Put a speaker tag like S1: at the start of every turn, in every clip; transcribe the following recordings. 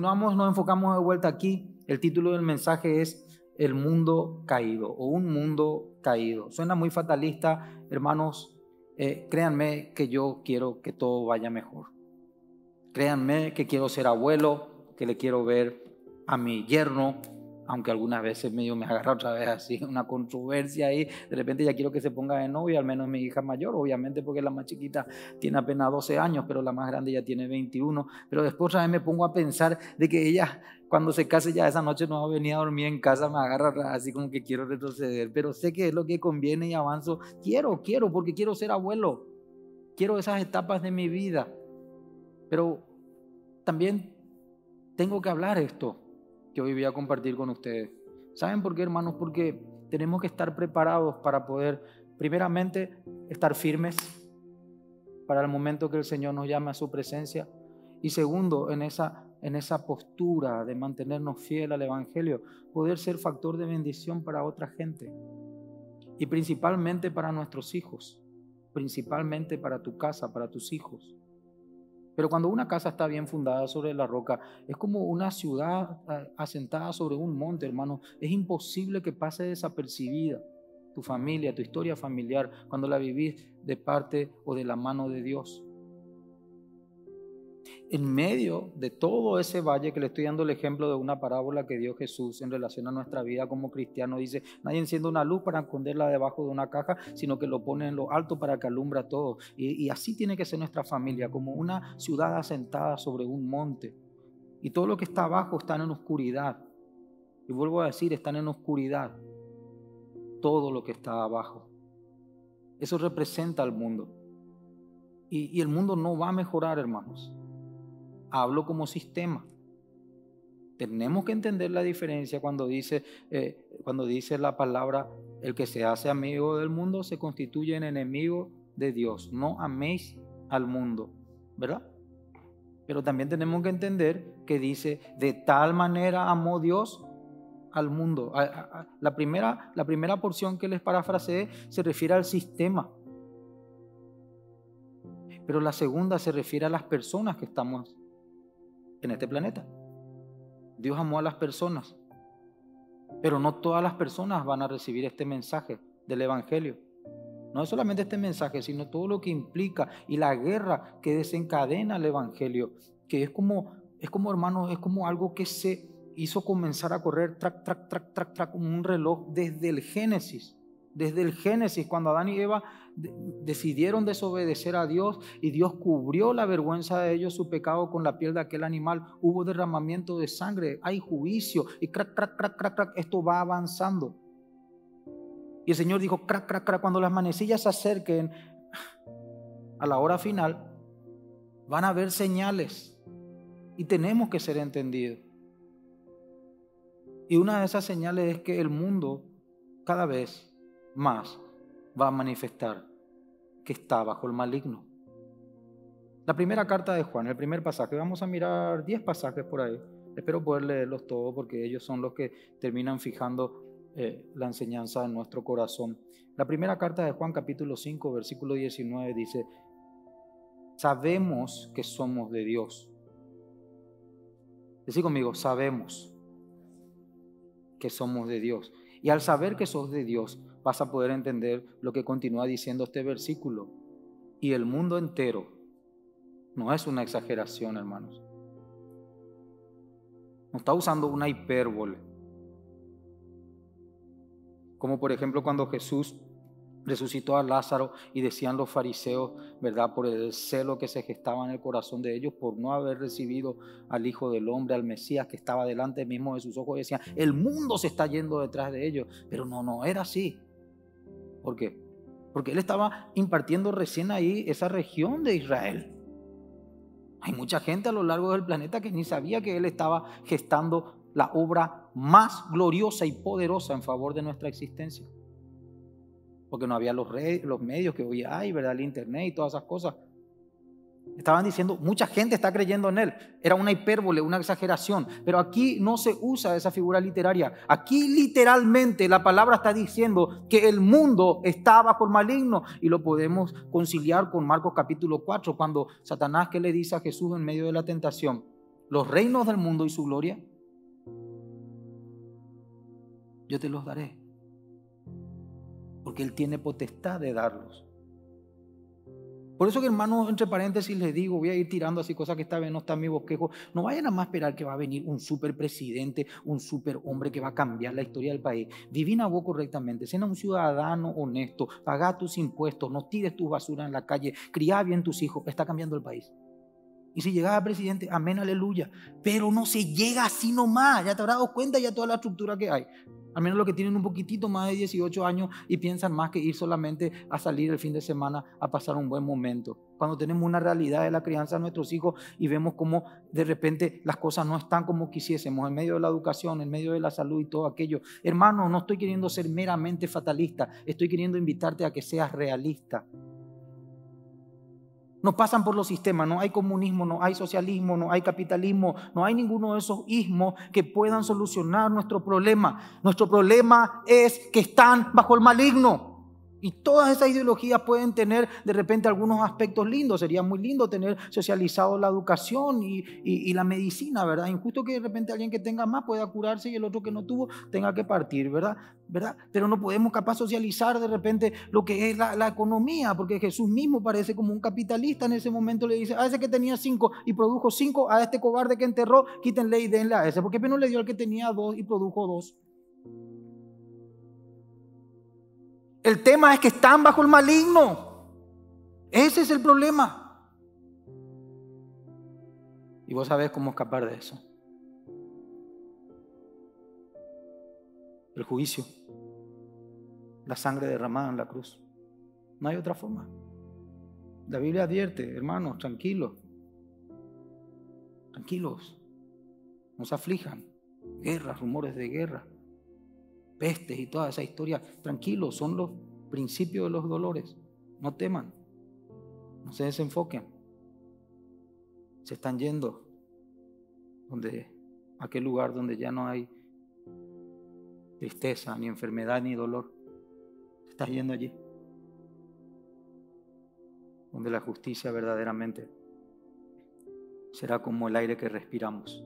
S1: continuamos, nos enfocamos de vuelta aquí. El título del mensaje es El mundo caído o un mundo caído. Suena muy fatalista, hermanos. Eh, créanme que yo quiero que todo vaya mejor. Créanme que quiero ser abuelo, que le quiero ver a mi yerno, aunque algunas veces me agarra otra vez así una controversia ahí, de repente ya quiero que se ponga de novia, al menos mi hija mayor, obviamente porque la más chiquita tiene apenas 12 años, pero la más grande ya tiene 21, pero después otra vez me pongo a pensar de que ella cuando se case ya esa noche no va a venir a dormir en casa, me agarra así como que quiero retroceder, pero sé que es lo que conviene y avanzo, quiero, quiero, porque quiero ser abuelo, quiero esas etapas de mi vida, pero también tengo que hablar esto que hoy voy a compartir con ustedes. ¿Saben por qué, hermanos? Porque tenemos que estar preparados para poder, primeramente, estar firmes para el momento que el Señor nos llame a su presencia. Y segundo, en esa, en esa postura de mantenernos fiel al Evangelio, poder ser factor de bendición para otra gente. Y principalmente para nuestros hijos, principalmente para tu casa, para tus hijos. Pero cuando una casa está bien fundada sobre la roca, es como una ciudad eh, asentada sobre un monte, hermano. Es imposible que pase desapercibida tu familia, tu historia familiar, cuando la vivís de parte o de la mano de Dios en medio de todo ese valle que le estoy dando el ejemplo de una parábola que dio Jesús en relación a nuestra vida como cristiano, dice, nadie enciende una luz para esconderla debajo de una caja, sino que lo pone en lo alto para que alumbra todo. Y, y así tiene que ser nuestra familia, como una ciudad asentada sobre un monte. Y todo lo que está abajo está en oscuridad. Y vuelvo a decir, están en oscuridad. Todo lo que está abajo. Eso representa al mundo. Y, y el mundo no va a mejorar, hermanos hablo como sistema. Tenemos que entender la diferencia cuando dice, eh, cuando dice la palabra, el que se hace amigo del mundo se constituye en enemigo de Dios. No améis al mundo, ¿verdad? Pero también tenemos que entender que dice, de tal manera amó Dios al mundo. La primera, la primera porción que les parafraseé se refiere al sistema. Pero la segunda se refiere a las personas que estamos en este planeta. Dios amó a las personas, pero no todas las personas van a recibir este mensaje del Evangelio. No es solamente este mensaje, sino todo lo que implica y la guerra que desencadena el Evangelio, que es como, es como hermanos, es como algo que se hizo comenzar a correr track, track, track, track, track, como un reloj desde el Génesis. Desde el Génesis, cuando Adán y Eva decidieron desobedecer a Dios y Dios cubrió la vergüenza de ellos, su pecado con la piel de aquel animal, hubo derramamiento de sangre, hay juicio y crack, crack, crack, crack, crack, esto va avanzando. Y el Señor dijo, crack, crack, crack, cuando las manecillas se acerquen a la hora final, van a haber señales y tenemos que ser entendidos. Y una de esas señales es que el mundo cada vez más va a manifestar que está bajo el maligno. La primera carta de Juan, el primer pasaje, vamos a mirar 10 pasajes por ahí. Espero poder leerlos todos porque ellos son los que terminan fijando eh, la enseñanza en nuestro corazón. La primera carta de Juan capítulo 5 versículo 19 dice, sabemos que somos de Dios. Decí conmigo, sabemos que somos de Dios. Y al saber que sos de Dios, vas a poder entender lo que continúa diciendo este versículo. Y el mundo entero no es una exageración, hermanos. No está usando una hipérbole. Como por ejemplo cuando Jesús resucitó a Lázaro y decían los fariseos, ¿verdad? Por el celo que se gestaba en el corazón de ellos, por no haber recibido al Hijo del Hombre, al Mesías que estaba delante mismo de sus ojos, decían, el mundo se está yendo detrás de ellos. Pero no, no era así. ¿Por qué? Porque él estaba impartiendo recién ahí esa región de Israel. Hay mucha gente a lo largo del planeta que ni sabía que él estaba gestando la obra más gloriosa y poderosa en favor de nuestra existencia. Porque no había los, los medios que hoy hay, ¿verdad? El internet y todas esas cosas. Estaban diciendo, mucha gente está creyendo en él. Era una hipérbole, una exageración. Pero aquí no se usa esa figura literaria. Aquí literalmente la palabra está diciendo que el mundo está bajo el maligno. Y lo podemos conciliar con Marcos capítulo 4, cuando Satanás que le dice a Jesús en medio de la tentación, los reinos del mundo y su gloria, yo te los daré. Porque Él tiene potestad de darlos. Por eso que hermanos, entre paréntesis les digo, voy a ir tirando así cosas que esta vez no está en mi bosquejo. No vayan a más esperar que va a venir un super presidente, un super hombre que va a cambiar la historia del país. En vos correctamente, sea un ciudadano honesto, paga tus impuestos, no tires tu basura en la calle, cría bien tus hijos, está cambiando el país. Y si llegaba presidente, amén, aleluya. Pero no se llega así nomás, ya te habrás dado cuenta ya toda la estructura que hay. Al menos los que tienen un poquitito más de 18 años y piensan más que ir solamente a salir el fin de semana a pasar un buen momento. Cuando tenemos una realidad de la crianza de nuestros hijos y vemos cómo de repente las cosas no están como quisiésemos, en medio de la educación, en medio de la salud y todo aquello. Hermano, no estoy queriendo ser meramente fatalista, estoy queriendo invitarte a que seas realista. No pasan por los sistemas, no hay comunismo, no hay socialismo, no hay capitalismo, no hay ninguno de esos ismos que puedan solucionar nuestro problema. Nuestro problema es que están bajo el maligno. Y todas esas ideologías pueden tener de repente algunos aspectos lindos. Sería muy lindo tener socializado la educación y, la medicina, ¿verdad? Injusto que de repente alguien que tenga más pueda curarse y el otro que no tuvo tenga que partir, ¿verdad? ¿verdad? Pero no podemos capaz socializar de repente lo que es la, economía, porque Jesús mismo parece como un capitalista en ese momento le dice, a ese que tenía cinco y produjo cinco, a este cobarde que enterró, quítenle y denle a ese. ¿Por qué no le dio al que tenía dos y produjo dos? El tema es que están bajo el maligno. Ese es el problema. Y vos sabés cómo escapar de eso. El juicio. La sangre derramada en la cruz. No hay otra forma. La Biblia advierte, hermanos, tranquilos. Tranquilos. No se aflijan. Guerras, rumores de guerra pestes y toda esa historia, tranquilos, son los principios de los dolores. No teman, no se desenfoquen. Se están yendo donde, aquel lugar donde ya no hay tristeza, ni enfermedad, ni dolor. Se están yendo allí. Donde la justicia verdaderamente será como el aire que respiramos.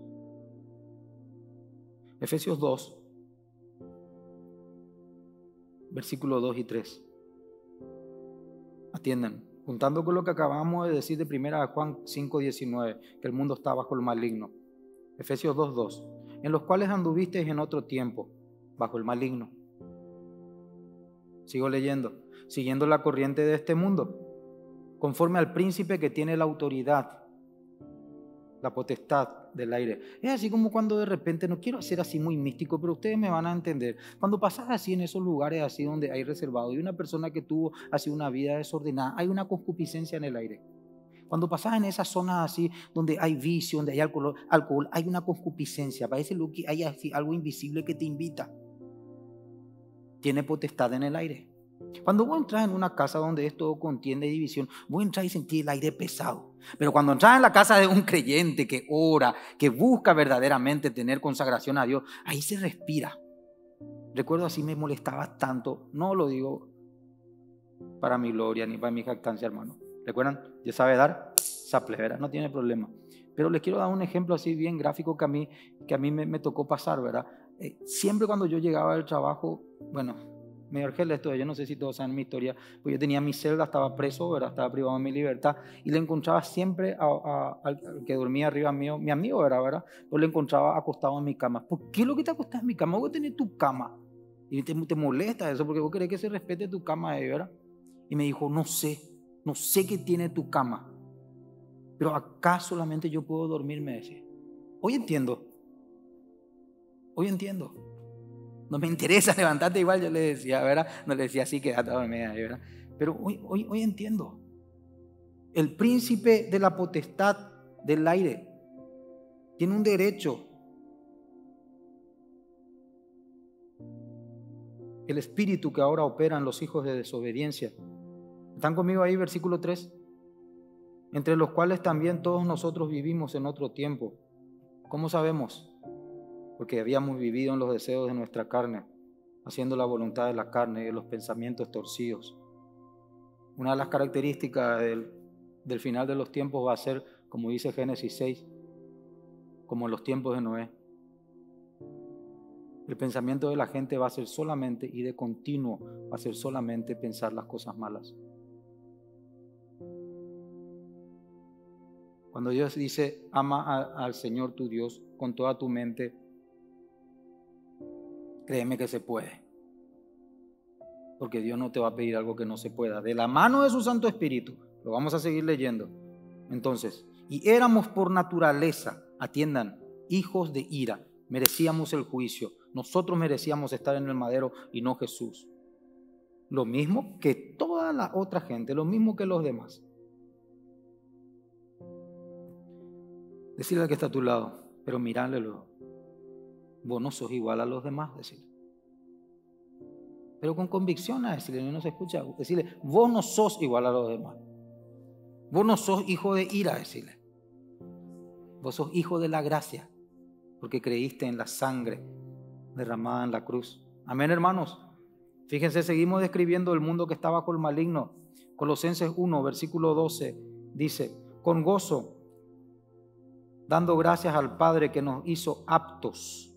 S1: Efesios 2, versículos 2 y 3. Atiendan, juntando con lo que acabamos de decir de primera Juan 5, 19, que el mundo está bajo el maligno. Efesios 2, 2, en los cuales anduvisteis en otro tiempo, bajo el maligno. Sigo leyendo, siguiendo la corriente de este mundo, conforme al príncipe que tiene la autoridad la potestad del aire. Es así como cuando de repente, no quiero ser así muy místico, pero ustedes me van a entender. Cuando pasas así en esos lugares así donde hay reservado y una persona que tuvo así una vida desordenada, hay una concupiscencia en el aire. Cuando pasas en esas zonas así donde hay vicio, donde hay alcohol, hay una concupiscencia. Parece que hay así algo invisible que te invita. Tiene potestad en el aire. Cuando vos entras en una casa donde es todo contienda y división, vos entras y sentís el aire pesado. Pero cuando entras en la casa de un creyente que ora, que busca verdaderamente tener consagración a Dios, ahí se respira. Recuerdo así me molestaba tanto. No lo digo para mi gloria ni para mi jactancia, hermano. ¿Recuerdan? Ya sabe dar, saple, ¿verdad? No tiene problema. Pero les quiero dar un ejemplo así bien gráfico que a mí, que a mí me, tocó pasar, ¿verdad? Eh, siempre cuando yo llegaba del trabajo, bueno, me urge esto, yo no sé si todos saben mi historia, pues yo tenía mi celda, estaba preso, ¿verdad? estaba privado de mi libertad, y le encontraba siempre al que dormía arriba mío, mi amigo era, ¿verdad? Pues le encontraba acostado en mi cama. ¿Por qué lo que te acostás en mi cama? Vos tenés tu cama. Y te, te molesta eso, porque vos querés que se respete tu cama ahí, ¿verdad? Y me dijo, no sé, no sé qué tiene tu cama, pero acá solamente yo puedo dormirme, decía. Hoy entiendo, hoy entiendo. No me interesa levantarte igual, yo le decía, ¿verdad? No le decía así, quédate dormida, ¿verdad? Pero hoy, hoy, hoy entiendo. El príncipe de la potestad del aire tiene un derecho. El espíritu que ahora opera en los hijos de desobediencia. ¿Están conmigo ahí, versículo 3? Entre los cuales también todos nosotros vivimos en otro tiempo. ¿Cómo sabemos? Porque habíamos vivido en los deseos de nuestra carne, haciendo la voluntad de la carne y de los pensamientos torcidos. Una de las características del, del final de los tiempos va a ser, como dice Génesis 6, como en los tiempos de Noé. El pensamiento de la gente va a ser solamente y de continuo va a ser solamente pensar las cosas malas. Cuando Dios dice, ama al Señor tu Dios con toda tu mente, créeme que se puede. Porque Dios no te va a pedir algo que no se pueda. De la mano de su Santo Espíritu, lo vamos a seguir leyendo. Entonces, y éramos por naturaleza, atiendan, hijos de ira, merecíamos el juicio. Nosotros merecíamos estar en el madero y no Jesús. Lo mismo que toda la otra gente, lo mismo que los demás. Decirle al que está a tu lado, pero mirálelo. Vos no sos igual a los demás, decirle. Pero con convicción a decirle, no se escucha. Decirle, vos no sos igual a los demás. Vos no sos hijo de ira, decirle. Vos sos hijo de la gracia, porque creíste en la sangre derramada en la cruz. Amén, hermanos. Fíjense, seguimos describiendo el mundo que está bajo el maligno. Colosenses 1, versículo 12, dice, con gozo, dando gracias al Padre que nos hizo aptos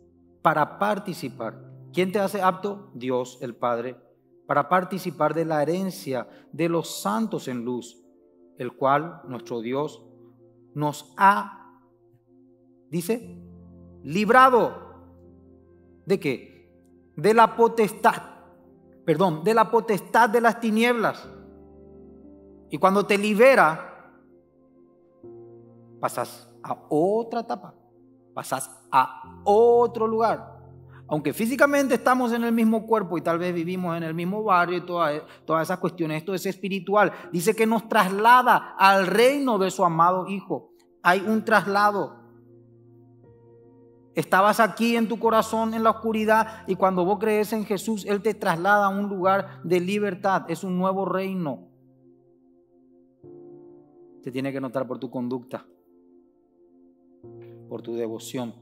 S1: para participar. ¿Quién te hace apto? Dios, el Padre, para participar de la herencia de los santos en luz, el cual nuestro Dios nos ha dice, librado. ¿De qué? De la potestad, perdón, de la potestad de las tinieblas. Y cuando te libera, pasas a otra etapa, pasas a otro lugar. Aunque físicamente estamos en el mismo cuerpo y tal vez vivimos en el mismo barrio y todas, todas esas cuestiones, esto es espiritual. Dice que nos traslada al reino de su amado Hijo. Hay un traslado. Estabas aquí en tu corazón en la oscuridad y cuando vos crees en Jesús, Él te traslada a un lugar de libertad. Es un nuevo reino. Se tiene que notar por tu conducta, por tu devoción,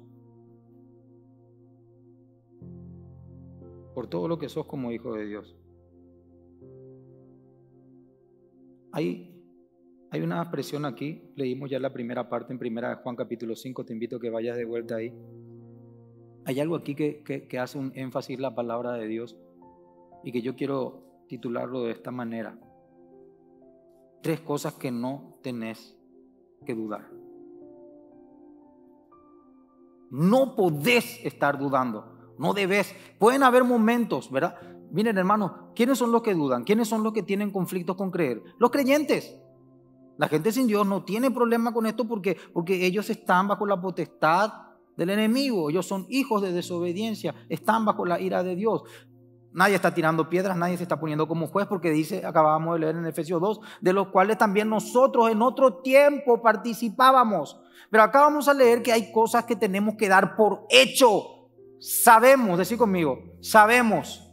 S1: por todo lo que sos como hijo de Dios. Hay, hay una expresión aquí, leímos ya la primera parte en primera Juan capítulo 5, te invito a que vayas de vuelta ahí. Hay algo aquí que, hace un énfasis la palabra de Dios y que yo quiero titularlo de esta manera. Tres cosas que no tenés que dudar. No podés estar dudando, no debes. Pueden haber momentos, ¿verdad? Miren hermanos, ¿quiénes son los que dudan? ¿Quiénes son los que tienen conflictos con creer? Los creyentes. La gente sin Dios no tiene problema con esto porque, porque ellos están bajo la potestad del enemigo. Ellos son hijos de desobediencia, están bajo la ira de Dios. Nadie está tirando piedras, nadie se está poniendo como juez porque dice, acabamos de leer en Efesios 2, de los cuales también nosotros en otro tiempo participábamos. Pero acá vamos a leer que hay cosas que tenemos que dar por hecho. Sabemos, decir conmigo, sabemos.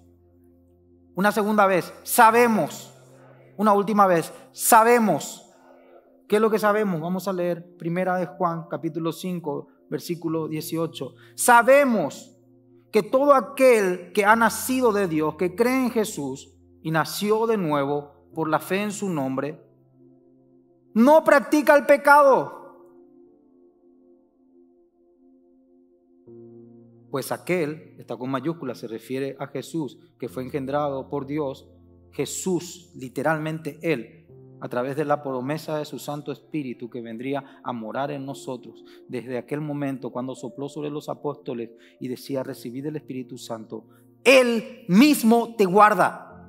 S1: Una segunda vez, sabemos. Una última vez, sabemos. ¿Qué es lo que sabemos? Vamos a leer Primera de Juan, capítulo 5, versículo 18. Sabemos que todo aquel que ha nacido de Dios, que cree en Jesús y nació de nuevo por la fe en su nombre, no practica el pecado. Pues aquel, está con mayúsculas, se refiere a Jesús, que fue engendrado por Dios. Jesús, literalmente Él, a través de la promesa de su Santo Espíritu que vendría a morar en nosotros desde aquel momento cuando sopló sobre los apóstoles y decía, recibid el Espíritu Santo, Él mismo te guarda.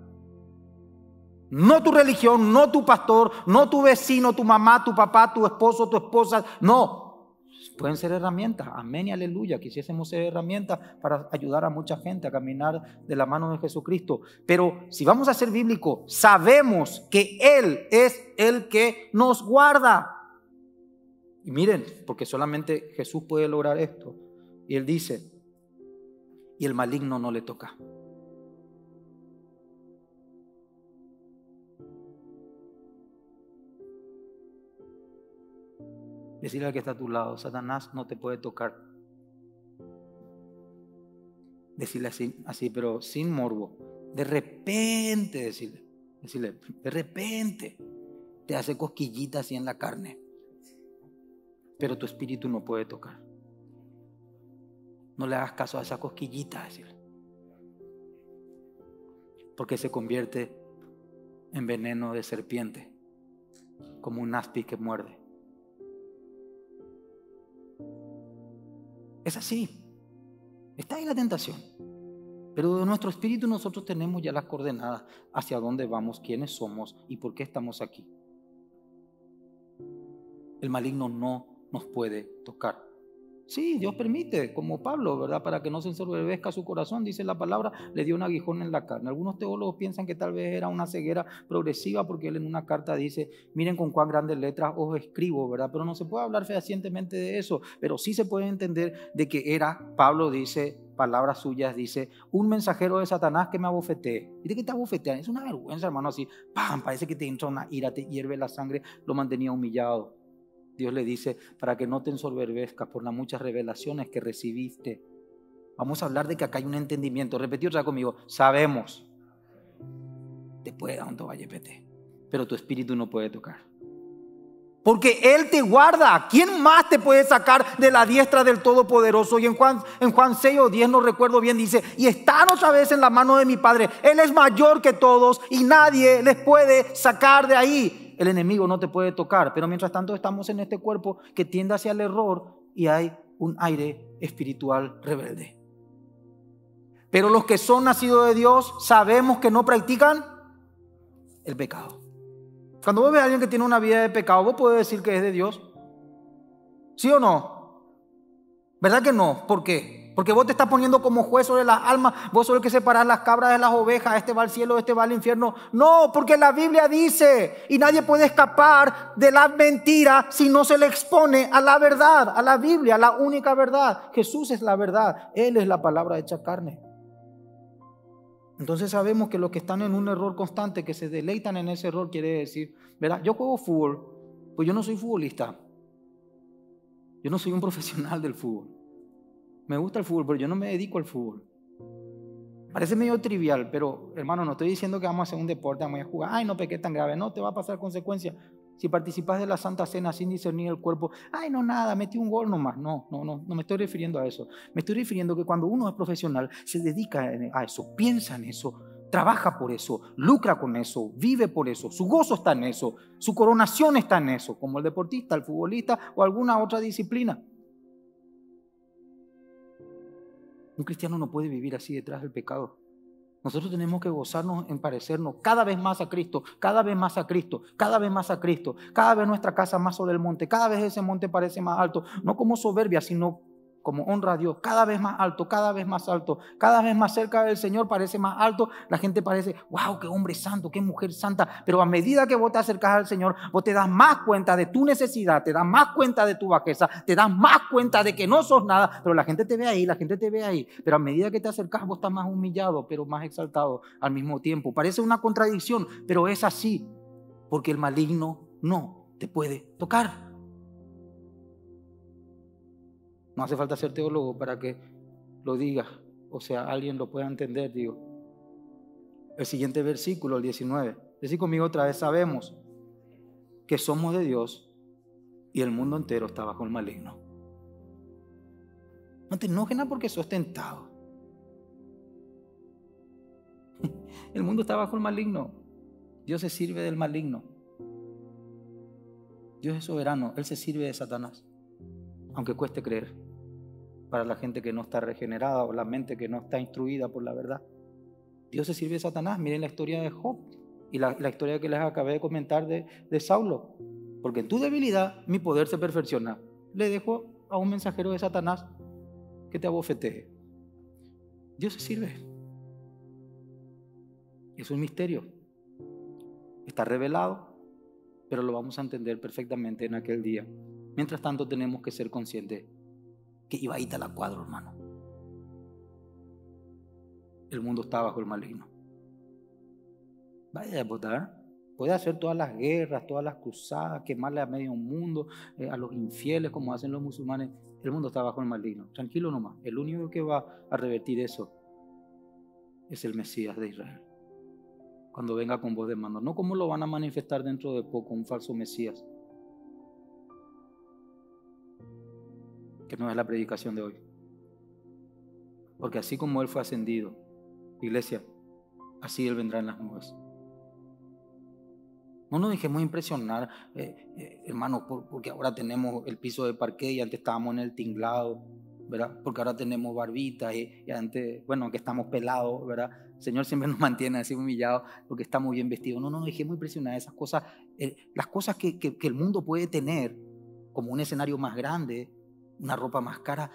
S1: No tu religión, no tu pastor, no tu vecino, tu mamá, tu papá, tu esposo, tu esposa, no, Pueden ser herramientas, amén y aleluya. Quisiésemos ser herramientas para ayudar a mucha gente a caminar de la mano de Jesucristo. Pero si vamos a ser bíblicos, sabemos que Él es el que nos guarda. Y miren, porque solamente Jesús puede lograr esto. Y Él dice, y el maligno no le toca. Decirle al que está a tu lado, Satanás no te puede tocar. Decirle así, así, pero sin morbo. De repente decirle, decirle, de repente te hace cosquillitas así en la carne. Pero tu espíritu no puede tocar. No le hagas caso a esa cosquillita, decir. Porque se convierte en veneno de serpiente, como un aspi que muerde. Es así. Está ahí la tentación. Pero de nuestro espíritu nosotros tenemos ya las coordenadas hacia dónde vamos, quiénes somos y por qué estamos aquí. El maligno no nos puede tocar. Sí, Dios permite, como Pablo, ¿verdad? Para que no se ensoberbezca su corazón, dice la palabra, le dio un aguijón en la carne. Algunos teólogos piensan que tal vez era una ceguera progresiva porque él en una carta dice, miren con cuán grandes letras os escribo, ¿verdad? Pero no se puede hablar fehacientemente de eso, pero sí se puede entender de que era, Pablo dice, palabras suyas, dice, un mensajero de Satanás que me abofetee. ¿Y que te abofetean? Es una vergüenza, hermano, así, ¡pam! Parece que te entra una ira, te hierve la sangre, lo mantenía humillado. Dios le dice, para que no te ensoberbezcas por las muchas revelaciones que recibiste. Vamos a hablar de que acá hay un entendimiento. Repetí otra conmigo. Sabemos. Te puede dar un pete, pero tu espíritu no puede tocar. Porque Él te guarda. ¿Quién más te puede sacar de la diestra del Todopoderoso? Y en Juan, en Juan 6 o 10, no recuerdo bien, dice, y están otra vez en la mano de mi Padre. Él es mayor que todos y nadie les puede sacar de ahí el enemigo no te puede tocar, pero mientras tanto estamos en este cuerpo que tiende hacia el error y hay un aire espiritual rebelde. Pero los que son nacidos de Dios sabemos que no practican el pecado. Cuando vos ves a alguien que tiene una vida de pecado, vos podés decir que es de Dios. ¿Sí o no? ¿Verdad que no? ¿Por qué? Porque vos te estás poniendo como juez sobre las almas, vos sos el que separar las cabras de las ovejas, este va al cielo, este va al infierno. No, porque la Biblia dice, y nadie puede escapar de la mentira si no se le expone a la verdad, a la Biblia, a la única verdad. Jesús es la verdad, Él es la palabra hecha carne. Entonces sabemos que los que están en un error constante, que se deleitan en ese error, quiere decir, ¿verdad? Yo juego fútbol, pues yo no soy futbolista. Yo no soy un profesional del fútbol. Me gusta el fútbol, pero yo no me dedico al fútbol. Parece medio trivial, pero hermano, no estoy diciendo que vamos a hacer un deporte, vamos a jugar. Ay, no pequé tan grave. No, te va a pasar consecuencias. Si participas de la Santa Cena sin discernir el cuerpo, ay, no, nada, metí un gol nomás. No, no, no, no me estoy refiriendo a eso. Me estoy refiriendo que cuando uno es profesional, se dedica a eso, piensa en eso, trabaja por eso, lucra con eso, vive por eso. Su gozo está en eso, su coronación está en eso, como el deportista, el futbolista o alguna otra disciplina. Un cristiano no puede vivir así detrás del pecado. Nosotros tenemos que gozarnos en parecernos cada vez más a Cristo, cada vez más a Cristo, cada vez más a Cristo, cada vez nuestra casa más sobre el monte, cada vez ese monte parece más alto, no como soberbia, sino como honra a Dios, cada vez más alto, cada vez más alto, cada vez más cerca del Señor parece más alto, la gente parece, wow, qué hombre santo, qué mujer santa, pero a medida que vos te acercas al Señor, vos te das más cuenta de tu necesidad, te das más cuenta de tu bajeza, te das más cuenta de que no sos nada, pero la gente te ve ahí, la gente te ve ahí, pero a medida que te acercas vos estás más humillado, pero más exaltado al mismo tiempo. Parece una contradicción, pero es así, porque el maligno no te puede tocar. No hace falta ser teólogo para que lo diga, o sea, alguien lo pueda entender, digo. El siguiente versículo, el 19. Decir conmigo otra vez, sabemos que somos de Dios y el mundo entero está bajo el maligno. No te enojes porque sos tentado. El mundo está bajo el maligno. Dios se sirve del maligno. Dios es soberano. Él se sirve de Satanás. Aunque cueste creer para la gente que no está regenerada o la mente que no está instruida por la verdad. Dios se sirve de Satanás. Miren la historia de Job y la, historia que les acabé de comentar de, de Saulo. Porque en tu debilidad mi poder se perfecciona. Le dejo a un mensajero de Satanás que te abofetee. Dios se sirve. Es un misterio. Está revelado, pero lo vamos a entender perfectamente en aquel día. Mientras tanto tenemos que ser conscientes que iba a ir a la cuadro, hermano. El mundo está bajo el maligno. Vaya a votar. Puede hacer todas las guerras, todas las cruzadas, quemarle a medio mundo, eh, a los infieles como hacen los musulmanes. El mundo está bajo el maligno. Tranquilo nomás. El único que va a revertir eso es el Mesías de Israel. Cuando venga con voz de mando. No como lo van a manifestar dentro de poco, un falso Mesías. Que no es la predicación de hoy. Porque así como Él fue ascendido, iglesia, así Él vendrá en las nubes. No nos dejemos impresionar, eh, eh, hermanos, porque ahora tenemos el piso de parqué y antes estábamos en el tinglado, ¿verdad? Porque ahora tenemos barbita y, antes, bueno, que estamos pelados, ¿verdad? Señor siempre nos mantiene así humillados porque estamos bien vestidos. No, no nos dejemos impresionar esas cosas, eh, las cosas que, que el mundo puede tener, como un escenario más grande, una ropa más cara.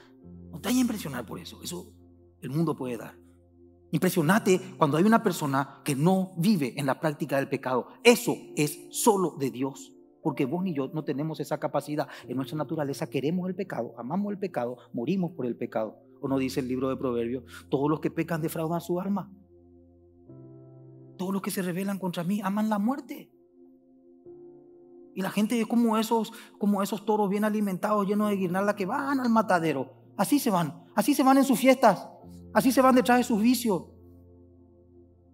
S1: No te vayas a impresionar por eso. Eso el mundo puede dar. Impresionate cuando hay una persona que no vive en la práctica del pecado. Eso es solo de Dios. Porque vos ni yo no tenemos esa capacidad. En nuestra naturaleza queremos el pecado, amamos el pecado, morimos por el pecado. ¿O no dice el libro de Proverbios? Todos los que pecan defraudan su alma. Todos los que se rebelan contra mí aman la muerte. Y la gente es como esos, como esos toros bien alimentados, llenos de guirnalda, que van al matadero. Así se van, así se van en sus fiestas. Así se van detrás de sus vicios.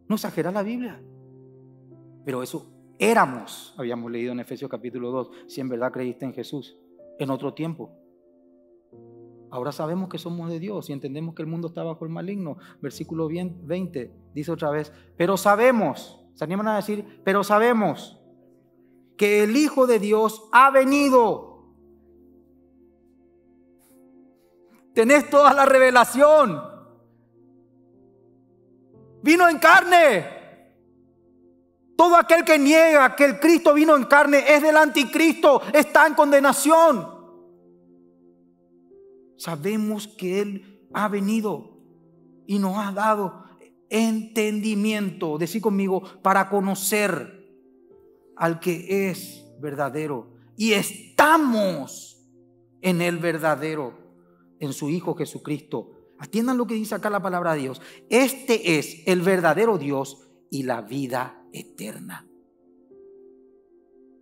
S1: No exagera la Biblia. Pero eso éramos, habíamos leído en Efesios capítulo 2, si en verdad creíste en Jesús, en otro tiempo. Ahora sabemos que somos de Dios y entendemos que el mundo está bajo el maligno. Versículo 20 dice otra vez, pero sabemos, se animan a decir, pero sabemos que el Hijo de Dios ha venido. Tenés toda la revelación vino en carne. Todo aquel que niega que el Cristo vino en carne es del anticristo, está en condenación. Sabemos que Él ha venido y nos ha dado entendimiento, decir conmigo, para conocer al que es verdadero. Y estamos en el verdadero, en su Hijo Jesucristo, Atiendan lo que dice acá la palabra de Dios. Este es el verdadero Dios y la vida eterna.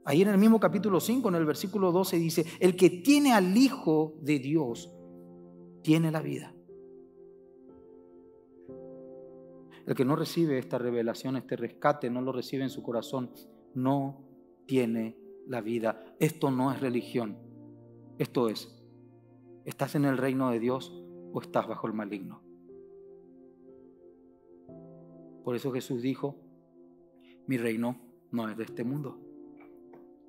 S1: Ahí en el mismo capítulo 5, en el versículo 12 dice, el que tiene al Hijo de Dios, tiene la vida. El que no recibe esta revelación, este rescate, no lo recibe en su corazón, no tiene la vida. Esto no es religión. Esto es, estás en el reino de Dios, o estás bajo el maligno. Por eso Jesús dijo, mi reino no es de este mundo.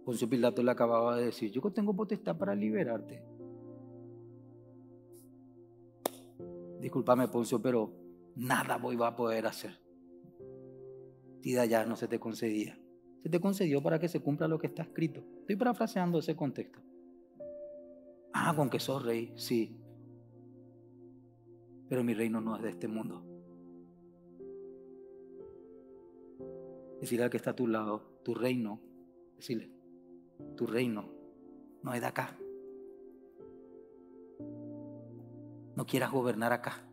S1: Poncio Pilato le acababa de decir, yo tengo potestad para liberarte. Discúlpame, Poncio, pero nada voy a poder hacer. Y de allá no se te concedía. Se te concedió para que se cumpla lo que está escrito. Estoy parafraseando ese contexto. Ah, con que sos rey, sí pero mi reino no es de este mundo. Decirle al que está a tu lado, tu reino, decirle, tu reino no es de acá. No quieras gobernar acá.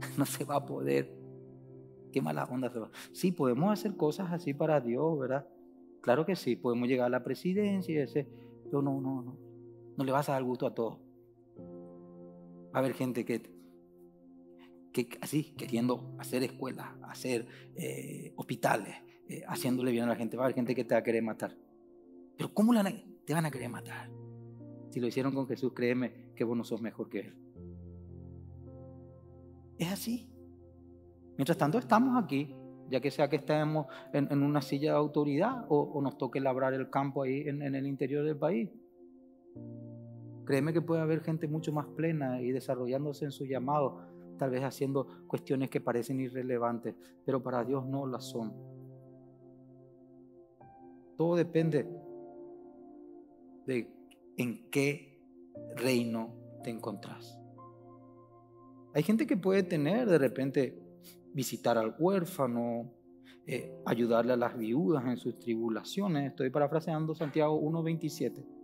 S1: No se va a poder. Qué mala onda se va. Sí, podemos hacer cosas así para Dios, ¿verdad? Claro que sí, podemos llegar a la presidencia y ese, pero no, no, no. No le vas a dar gusto a todos. Va a haber gente que, que así, queriendo hacer escuelas, hacer eh, hospitales, eh, haciéndole bien a la gente. Va a haber gente que te va a querer matar. Pero ¿cómo te van a querer matar? Si lo hicieron con Jesús, créeme que vos no sos mejor que Él. Es así. Mientras tanto estamos aquí, ya que sea que estemos en, una silla de autoridad o, nos toque labrar el campo ahí en el interior del país. Créeme que puede haber gente mucho más plena y desarrollándose en su llamado, tal vez haciendo cuestiones que parecen irrelevantes, pero para Dios no las son. Todo depende de en qué reino te encontrás. Hay gente que puede tener de repente visitar al huérfano, eh, ayudarle a las viudas en sus tribulaciones. Estoy parafraseando Santiago 1.27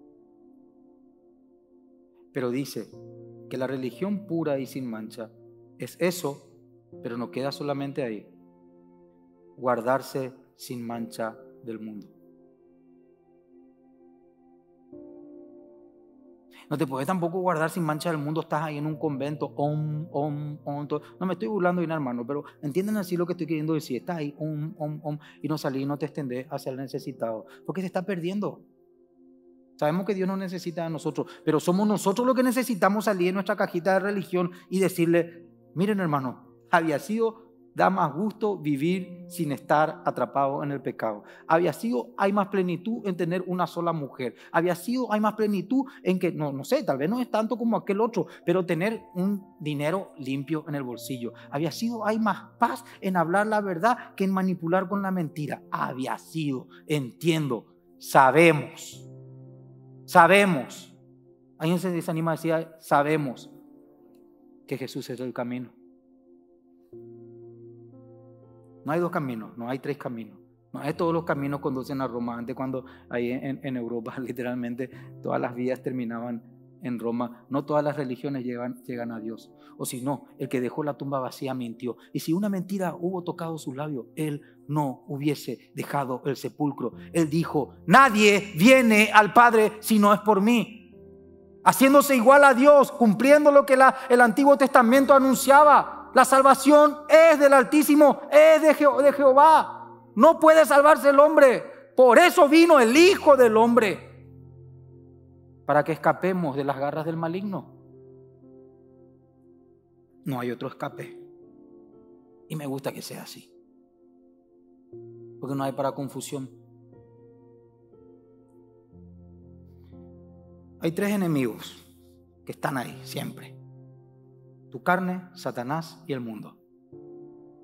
S1: pero dice que la religión pura y sin mancha es eso, pero no queda solamente ahí, guardarse sin mancha del mundo. No te puedes tampoco guardar sin mancha del mundo, estás ahí en un convento, om, om, om, no me estoy burlando un hermano, pero entienden así lo que estoy queriendo decir, estás ahí, om, om, om, y no salís, no te extendés hacia el necesitado, porque se está perdiendo. Sabemos que Dios no necesita de nosotros, pero somos nosotros los que necesitamos salir de nuestra cajita de religión y decirle, miren hermano, había sido da más gusto vivir sin estar atrapado en el pecado. Había sido, hay más plenitud en tener una sola mujer. Había sido, hay más plenitud en que, no, no sé, tal vez no es tanto como aquel otro, pero tener un dinero limpio en el bolsillo. Había sido, hay más paz en hablar la verdad que en manipular con la mentira. Había sido, entiendo, sabemos, sabemos. Alguien se desanima a decir, sabemos que Jesús es el camino. No hay dos caminos, no hay tres caminos. No hay todos los caminos conducen a Roma. Antes cuando ahí en, Europa literalmente todas las vías terminaban en Roma. No todas las religiones llegan, llegan a Dios. O si no, el que dejó la tumba vacía mintió. Y si una mentira hubo tocado sus labios, él no hubiese dejado el sepulcro. Él dijo, nadie viene al Padre si no es por mí. Haciéndose igual a Dios, cumpliendo lo que el Antiguo Testamento anunciaba. La salvación es del Altísimo, es de, Jehová. No puede salvarse el hombre. Por eso vino el Hijo del Hombre. Para que escapemos de las garras del maligno. No hay otro escape. Y me gusta que sea así. Porque no hay para confusión. Hay tres enemigos que están ahí siempre tu carne, Satanás y el mundo.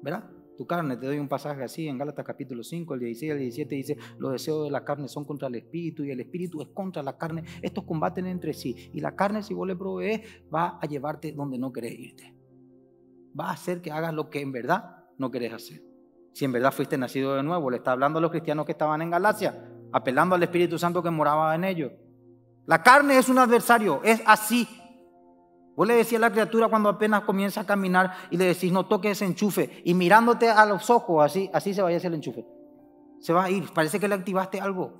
S1: ¿Verdad? Tu carne, te doy un pasaje así en Gálatas capítulo 5, el 16 al 17 dice, los deseos de la carne son contra el espíritu y el espíritu es contra la carne. Estos combaten entre sí y la carne si vos le provees va a llevarte donde no querés irte. Va a hacer que hagas lo que en verdad no querés hacer. Si en verdad fuiste nacido de nuevo, le está hablando a los cristianos que estaban en Galacia, apelando al Espíritu Santo que moraba en ellos. La carne es un adversario, es así, Vos le decís a la criatura cuando apenas comienza a caminar y le decís, no toques ese enchufe. Y mirándote a los ojos, así, así se vaya a el enchufe. Se va a ir. Parece que le activaste algo.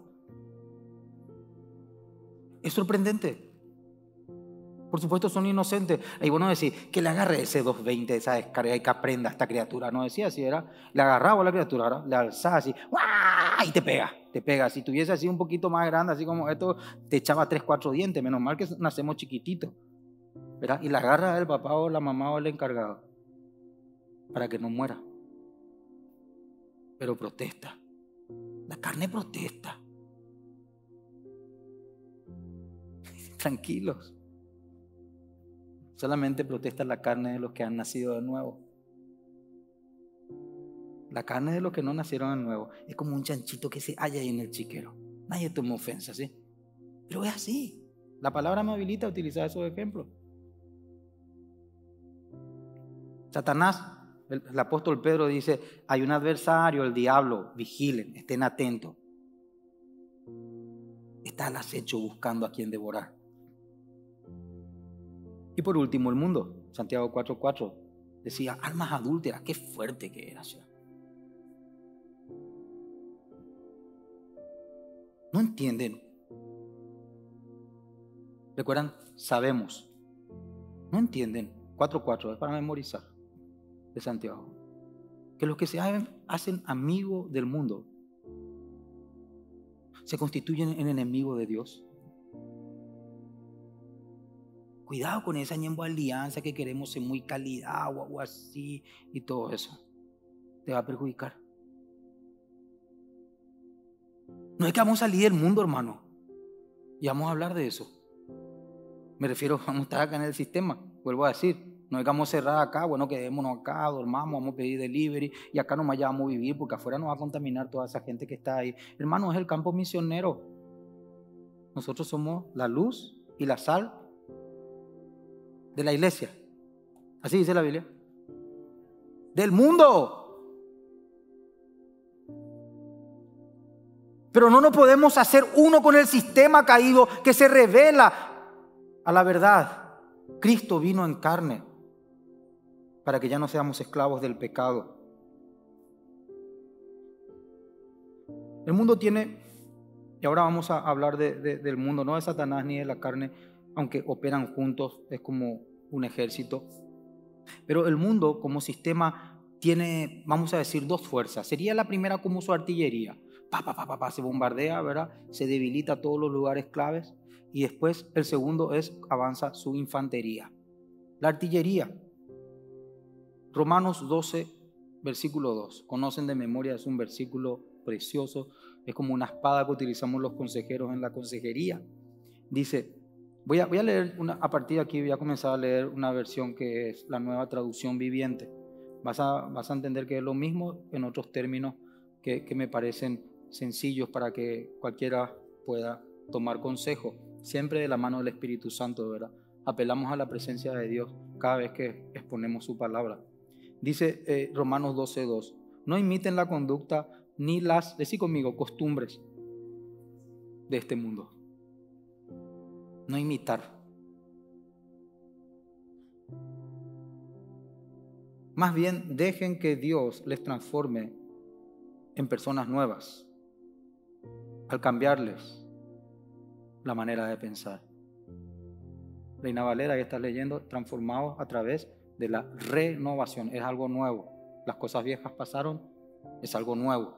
S1: Es sorprendente. Por supuesto son inocentes. Y bueno decís, que le agarre ese 220, esa descarga y que aprenda esta criatura. No decía así, era. Le agarraba a la criatura, le alzaba así, y te pega, te pega. Si tuviese así un poquito más grande, así como esto, te echaba 3, 4 dientes. Menos mal que nacemos chiquititos. Y la agarra el papá o la mamá o el encargado para que no muera. Pero protesta. La carne protesta. Tranquilos. Solamente protesta la carne de los que han nacido de nuevo. La carne de los que no nacieron de nuevo es como un chanchito que se halla ahí en el chiquero. Nadie toma ofensa, ¿sí? Pero es así. La palabra me habilita a utilizar esos ejemplos. Satanás, el, apóstol Pedro dice, hay un adversario, el diablo, vigilen, estén atentos. Está al acecho buscando a quien devorar. Y por último, el mundo. Santiago 4:4 decía, almas adúlteras, qué fuerte que era. No entienden. ¿Recuerdan? Sabemos. No entienden. 4:4 es para memorizar de Santiago. Que los que se hacen amigos del mundo se constituyen en enemigos de Dios. Cuidado con esa ñembo alianza que queremos ser muy calidad o algo así y todo eso. Te va a perjudicar. No es que vamos a salir del mundo, hermano. Y vamos a hablar de eso. Me refiero, a estar acá en el sistema. Vuelvo a decir, no digamos cerrar acá, bueno, quedémonos acá, dormamos, vamos a pedir delivery y acá no ya vamos a vivir porque afuera nos va a contaminar toda esa gente que está ahí. Hermano, es el campo misionero. Nosotros somos la luz y la sal de la iglesia. Así dice la Biblia. Del mundo. Pero no nos podemos hacer uno con el sistema caído que se revela a la verdad. Cristo vino en carne para que ya no seamos esclavos del pecado. El mundo tiene, y ahora vamos a hablar del mundo, no de Satanás ni de la carne, aunque operan juntos, es como un ejército. Pero el mundo como sistema tiene, vamos a decir, dos fuerzas. Sería la primera como su artillería. pa, pa, pa, pa, se bombardea, ¿verdad? Se debilita todos los lugares claves. Y después el segundo es, avanza su infantería. La artillería. Romanos 12, versículo 2. Conocen de memoria, es un versículo precioso. Es como una espada que utilizamos los consejeros en la consejería. Dice, voy a, voy a leer, una, a partir de aquí voy a comenzar a leer una versión que es la nueva traducción viviente. Vas a, vas a entender que es lo mismo en otros términos que, que me parecen sencillos para que cualquiera pueda tomar consejo, siempre de la mano del Espíritu Santo, ¿verdad? Apelamos a la presencia de Dios cada vez que exponemos su palabra. Dice eh, Romanos 12:2, no imiten la conducta ni las, decí conmigo, costumbres de este mundo. No imitar. Más bien dejen que Dios les transforme en personas nuevas al cambiarles la manera de pensar. Reina Valera, que estás leyendo, transformados a través de la renovación. Es algo nuevo. Las cosas viejas pasaron, es algo nuevo.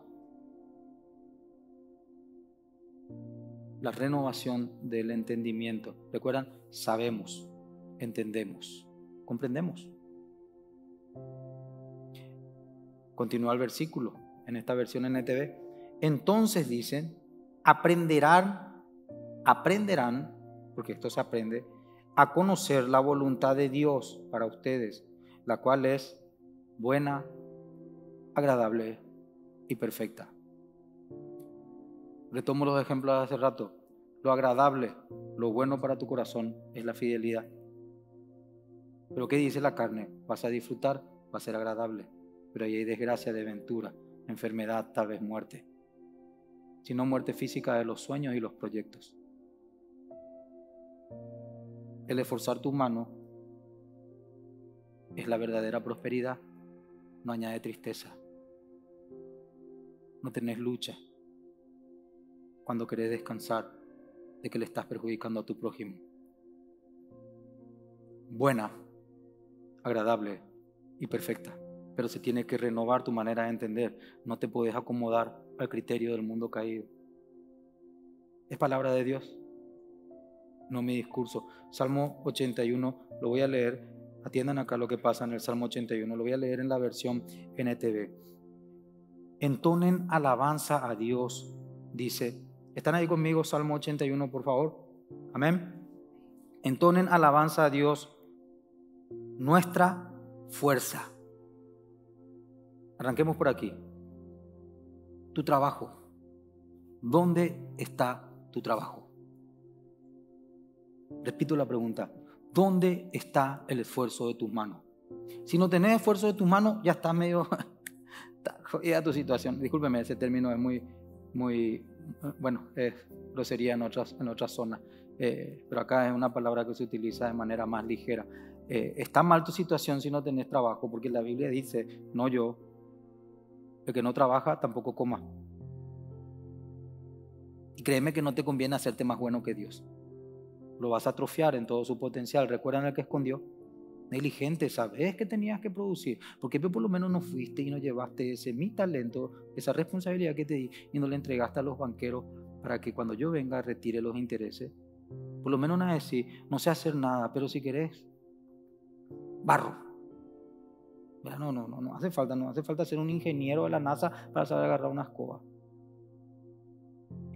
S1: La renovación del entendimiento. ¿Recuerdan? Sabemos, entendemos, comprendemos. Continúa el versículo en esta versión NTV. Entonces dicen, aprenderán, aprenderán, porque esto se aprende, a conocer la voluntad de Dios para ustedes, la cual es buena, agradable y perfecta. Retomo los ejemplos de hace rato. Lo agradable, lo bueno para tu corazón es la fidelidad. Pero ¿qué dice la carne? Vas a disfrutar, va a ser agradable. Pero ahí hay desgracia, de ventura, enfermedad, tal vez muerte sino muerte física de los sueños y los proyectos. El esforzar tu mano es la verdadera prosperidad, no añade tristeza. No tenés lucha cuando querés descansar de que le estás perjudicando a tu prójimo. Buena, agradable y perfecta, pero se tiene que renovar tu manera de entender. No te puedes acomodar al criterio del mundo caído. Es palabra de Dios, no mi discurso. Salmo 81, lo voy a leer. Atiendan acá lo que pasa en el Salmo 81, lo voy a leer en la versión NTV. Entonen alabanza a Dios, dice. ¿Están ahí conmigo, Salmo 81, por favor? Amén. Entonen alabanza a Dios, nuestra fuerza. Arranquemos por aquí tu trabajo. ¿Dónde está tu trabajo? Repito la pregunta. ¿Dónde está el esfuerzo de tus manos? Si no tenés esfuerzo de tus manos, ya está medio jodida tu situación. Discúlpeme, ese término es muy, muy, bueno, lo sería en otras, en otras zonas. Eh, pero acá es una palabra que se utiliza de manera más ligera. Eh, está mal tu situación si no tenés trabajo, porque la Biblia dice, no yo, el que no trabaja tampoco coma. Y créeme que no te conviene hacerte más bueno que Dios. Lo vas a atrofiar en todo su potencial. ¿Recuerdan el que escondió? Negligente, sabes que tenías que producir. Porque por lo menos no fuiste y no llevaste ese mi talento, esa responsabilidad que te di y no le entregaste a los banqueros para que cuando yo venga retire los intereses. Por lo menos una decir, no sé hacer nada, pero si querés, barro. No, no, no, no hace falta, no hace falta ser un ingeniero de la NASA para saber agarrar una escoba.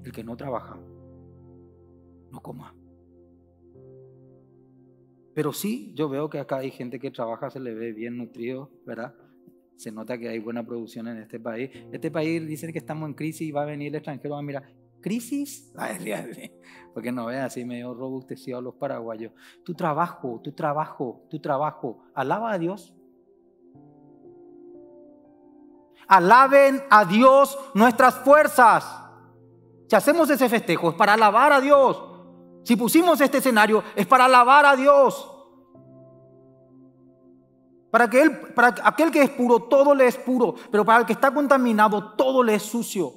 S1: El que no trabaja, no coma. Pero sí, yo veo que acá hay gente que trabaja, se le ve bien nutrido, ¿verdad? Se nota que hay buena producción en este país. Este país dice que estamos en crisis y va a venir el extranjero a mirar. ¿Crisis? Porque no ve así medio robustecido a los paraguayos. Tu trabajo, tu trabajo, tu trabajo. Alaba a Dios. Alaben a Dios nuestras fuerzas. Si hacemos ese festejo es para alabar a Dios. Si pusimos este escenario es para alabar a Dios. Para, que él, para aquel que es puro, todo le es puro. Pero para el que está contaminado, todo le es sucio.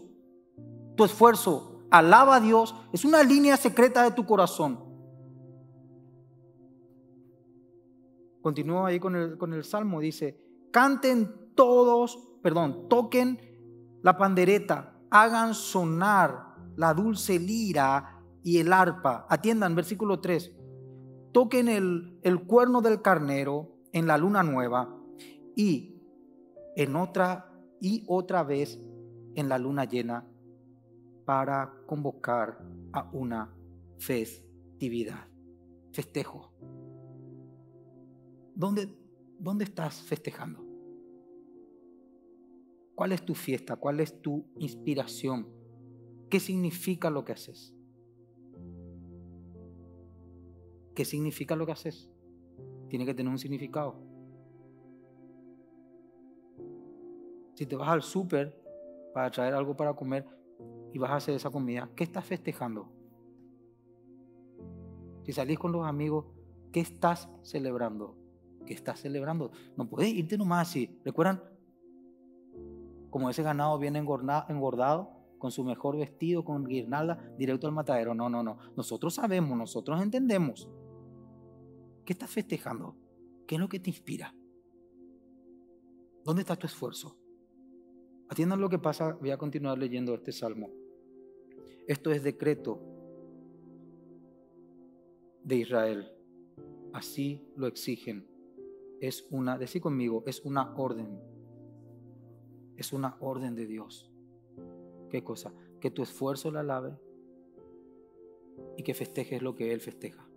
S1: Tu esfuerzo, alaba a Dios, es una línea secreta de tu corazón. Continúa ahí con el, con el salmo, dice, canten todos perdón, toquen la pandereta hagan sonar la dulce lira y el arpa. Atiendan, versículo 3. Toquen el, el cuerno del carnero en la luna nueva y en otra y otra vez en la luna llena para convocar a una festividad, festejo. ¿Dónde, dónde estás festejando? ¿Cuál es tu fiesta? ¿Cuál es tu inspiración? ¿Qué significa lo que haces? ¿Qué significa lo que haces? Tiene que tener un significado. Si te vas al súper para traer algo para comer y vas a hacer esa comida, ¿qué estás festejando? Si salís con los amigos, ¿qué estás celebrando? ¿Qué estás celebrando? No puedes irte nomás así. ¿Recuerdan? Como ese ganado viene engordado, con su mejor vestido, con guirnalda, directo al matadero. No, no, no. Nosotros sabemos, nosotros entendemos. ¿Qué estás festejando? ¿Qué es lo que te inspira? ¿Dónde está tu esfuerzo? Atiendan lo que pasa, voy a continuar leyendo este salmo. Esto es decreto de Israel. Así lo exigen. Es una, decir conmigo, es una orden. Es una orden de Dios. ¿Qué cosa? Que tu esfuerzo la alabe y que festejes lo que Él festeja.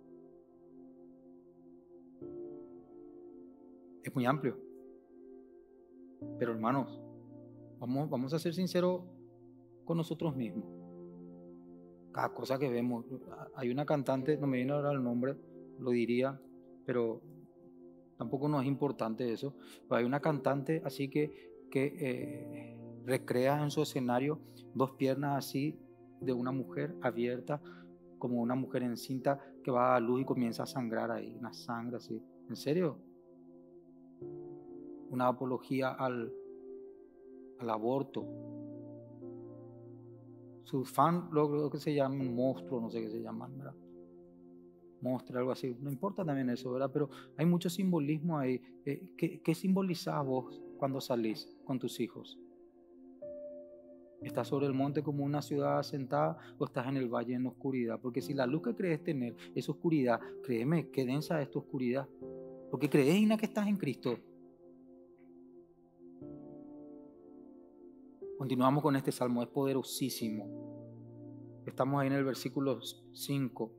S1: Es muy amplio. Pero hermanos, vamos, vamos a ser sinceros con nosotros mismos. Cada cosa que vemos, hay una cantante, no me viene ahora el nombre, lo diría, pero tampoco no es importante eso. Pero hay una cantante así que, que eh, recrea en su escenario dos piernas así de una mujer abierta, como una mujer encinta que va a luz y comienza a sangrar ahí, una sangre así. ¿En serio? Una apología al, al aborto. Sus fans, lo que se llaman monstruos, no sé qué se llaman, ¿verdad? Monstruo, algo así. No importa también eso, ¿verdad? Pero hay mucho simbolismo ahí. Eh, ¿Qué, qué simbolizás vos cuando salís con tus hijos? ¿Estás sobre el monte como una ciudad asentada o estás en el valle en oscuridad? Porque si la luz que crees tener es oscuridad, créeme, qué densa es tu oscuridad. Porque crees, Ina, que estás en Cristo. Continuamos con este salmo, es poderosísimo. Estamos ahí en el versículo 5.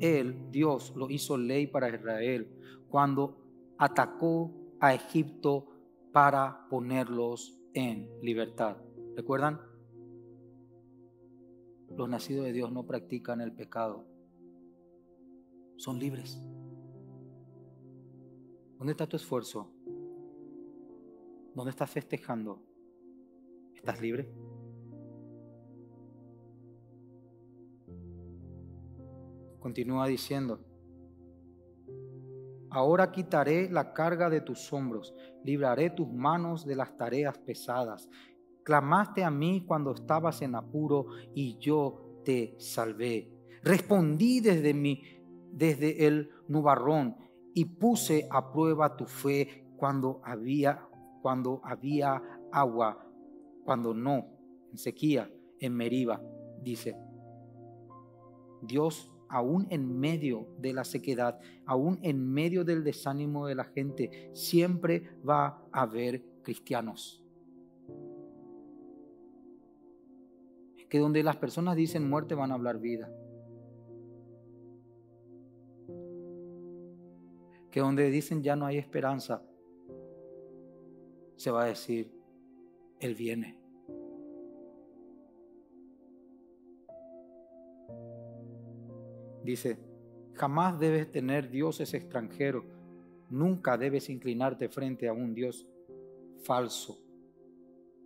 S1: Él, Dios, lo hizo ley para Israel cuando atacó a Egipto para ponerlos en libertad. ¿Recuerdan? Los nacidos de Dios no practican el pecado. Son libres. ¿Dónde está tu esfuerzo? ¿Dónde estás festejando? ¿Estás libre? Continúa diciendo, ahora quitaré la carga de tus hombros, libraré tus manos de las tareas pesadas Clamaste a mí cuando estabas en apuro y yo te salvé. Respondí desde mi desde el nubarrón y puse a prueba tu fe cuando había cuando había agua, cuando no, en sequía, en Meriba, dice. Dios aún en medio de la sequedad, aún en medio del desánimo de la gente, siempre va a haber cristianos. que donde las personas dicen muerte van a hablar vida. Que donde dicen ya no hay esperanza, se va a decir, Él viene. Dice, jamás debes tener dioses extranjeros, nunca debes inclinarte frente a un Dios falso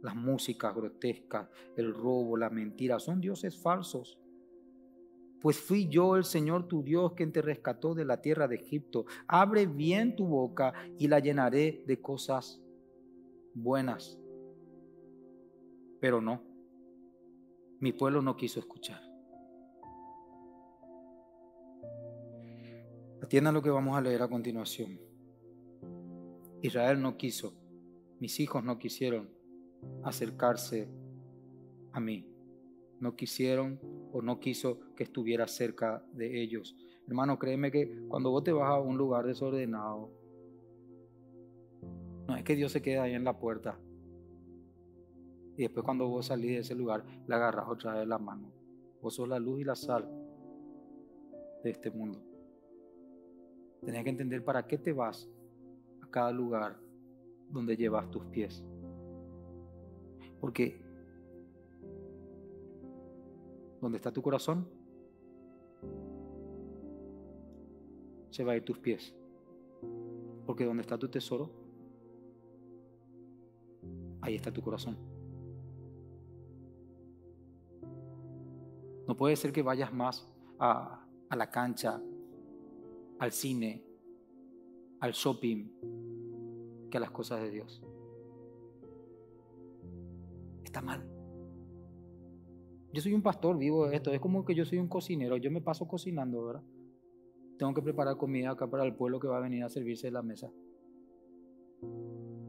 S1: las músicas grotescas, el robo, la mentira, son dioses falsos. Pues fui yo el Señor tu Dios quien te rescató de la tierra de Egipto. Abre bien tu boca y la llenaré de cosas buenas. Pero no, mi pueblo no quiso escuchar. Atiendan lo que vamos a leer a continuación. Israel no quiso, mis hijos no quisieron, acercarse a mí. No quisieron o no quiso que estuviera cerca de ellos. Hermano, créeme que cuando vos te vas a un lugar desordenado, no es que Dios se queda ahí en la puerta. Y después cuando vos salís de ese lugar, le agarras otra vez la mano. Vos sos la luz y la sal de este mundo. Tenés que entender para qué te vas a cada lugar donde llevas tus pies. Porque donde está tu corazón, se va a ir tus pies. Porque donde está tu tesoro, ahí está tu corazón. No puede ser que vayas más a, la cancha, al cine, al shopping, que a las cosas de Dios. Está mal. Yo soy un pastor, vivo esto. Es como que yo soy un cocinero. Yo me paso cocinando, ¿verdad? Tengo que preparar comida acá para el pueblo que va a venir a servirse de la mesa.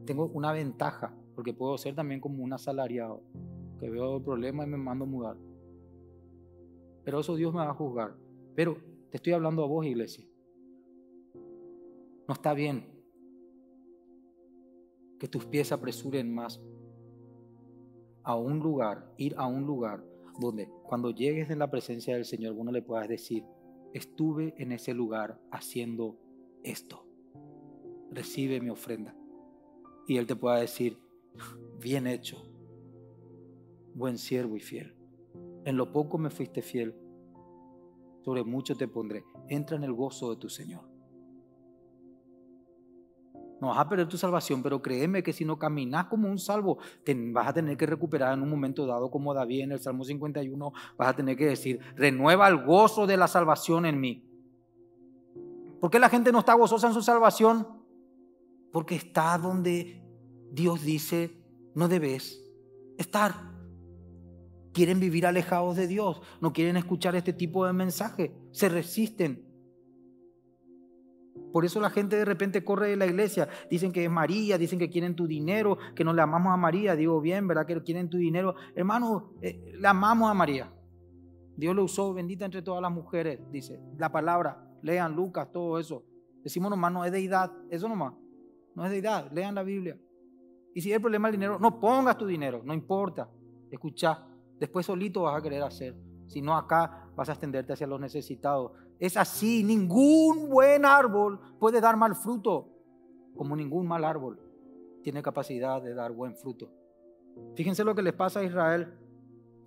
S1: Tengo una ventaja, porque puedo ser también como un asalariado, que veo el problema y me mando a mudar. Pero eso Dios me va a juzgar. Pero te estoy hablando a vos, iglesia. No está bien que tus pies apresuren más a un lugar, ir a un lugar donde cuando llegues en la presencia del Señor, uno le puedas decir, estuve en ese lugar haciendo esto. Recibe mi ofrenda. Y Él te pueda decir, bien hecho, buen siervo y fiel. En lo poco me fuiste fiel, sobre mucho te pondré. Entra en el gozo de tu Señor. No vas a perder tu salvación, pero créeme que si no caminas como un salvo, te vas a tener que recuperar en un momento dado, como David en el Salmo 51, vas a tener que decir, renueva el gozo de la salvación en mí. ¿Por qué la gente no está gozosa en su salvación? Porque está donde Dios dice, no debes estar. Quieren vivir alejados de Dios, no quieren escuchar este tipo de mensaje, se resisten. Por eso la gente de repente corre de la iglesia. Dicen que es María, dicen que quieren tu dinero, que no le amamos a María. Digo bien, ¿verdad? Que quieren tu dinero. Hermano, eh, amamos a María. Dios lo usó, bendita entre todas las mujeres, dice. La palabra, lean Lucas, todo eso. Decimos nomás, no es deidad, eso nomás. No es deidad, lean la Biblia. Y si hay problema el dinero, no pongas tu dinero, no importa. Escucha, después solito vas a querer hacer. Si no, acá vas a extenderte hacia los necesitados. Es así, ningún buen árbol puede dar mal fruto, como ningún mal árbol tiene capacidad de dar buen fruto. Fíjense lo que les pasa a Israel.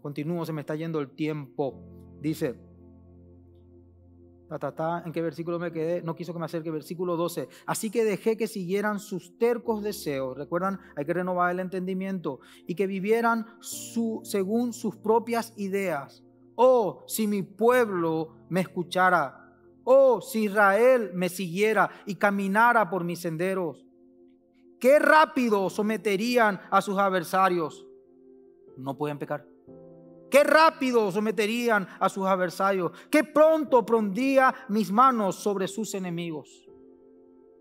S1: Continúo, se me está yendo el tiempo. Dice, ¿en qué versículo me quedé? No quiso que me acerque, versículo 12. Así que dejé que siguieran sus tercos deseos. Recuerdan, hay que renovar el entendimiento. Y que vivieran según sus propias ideas Oh, si mi pueblo me escuchara. Oh, si Israel me siguiera y caminara por mis senderos. Qué rápido someterían a sus adversarios. No pueden pecar. Qué rápido someterían a sus adversarios. Qué pronto pondría mis manos sobre sus enemigos.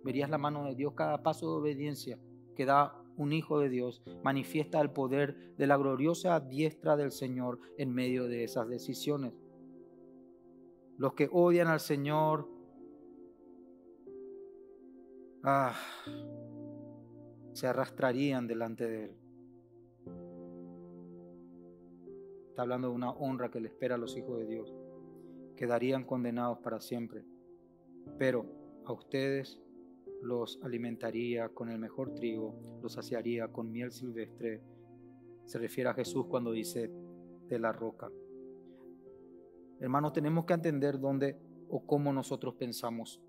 S1: Verías la mano de Dios cada paso de obediencia que da un hijo de Dios, manifiesta el poder de la gloriosa diestra del Señor en medio de esas decisiones. Los que odian al Señor, ah, se arrastrarían delante de Él. Está hablando de una honra que le espera a los hijos de Dios. Quedarían condenados para siempre. Pero a ustedes los alimentaría con el mejor trigo, los saciaría con miel silvestre. Se refiere a Jesús cuando dice de la roca. Hermanos, tenemos que entender dónde o cómo nosotros pensamos.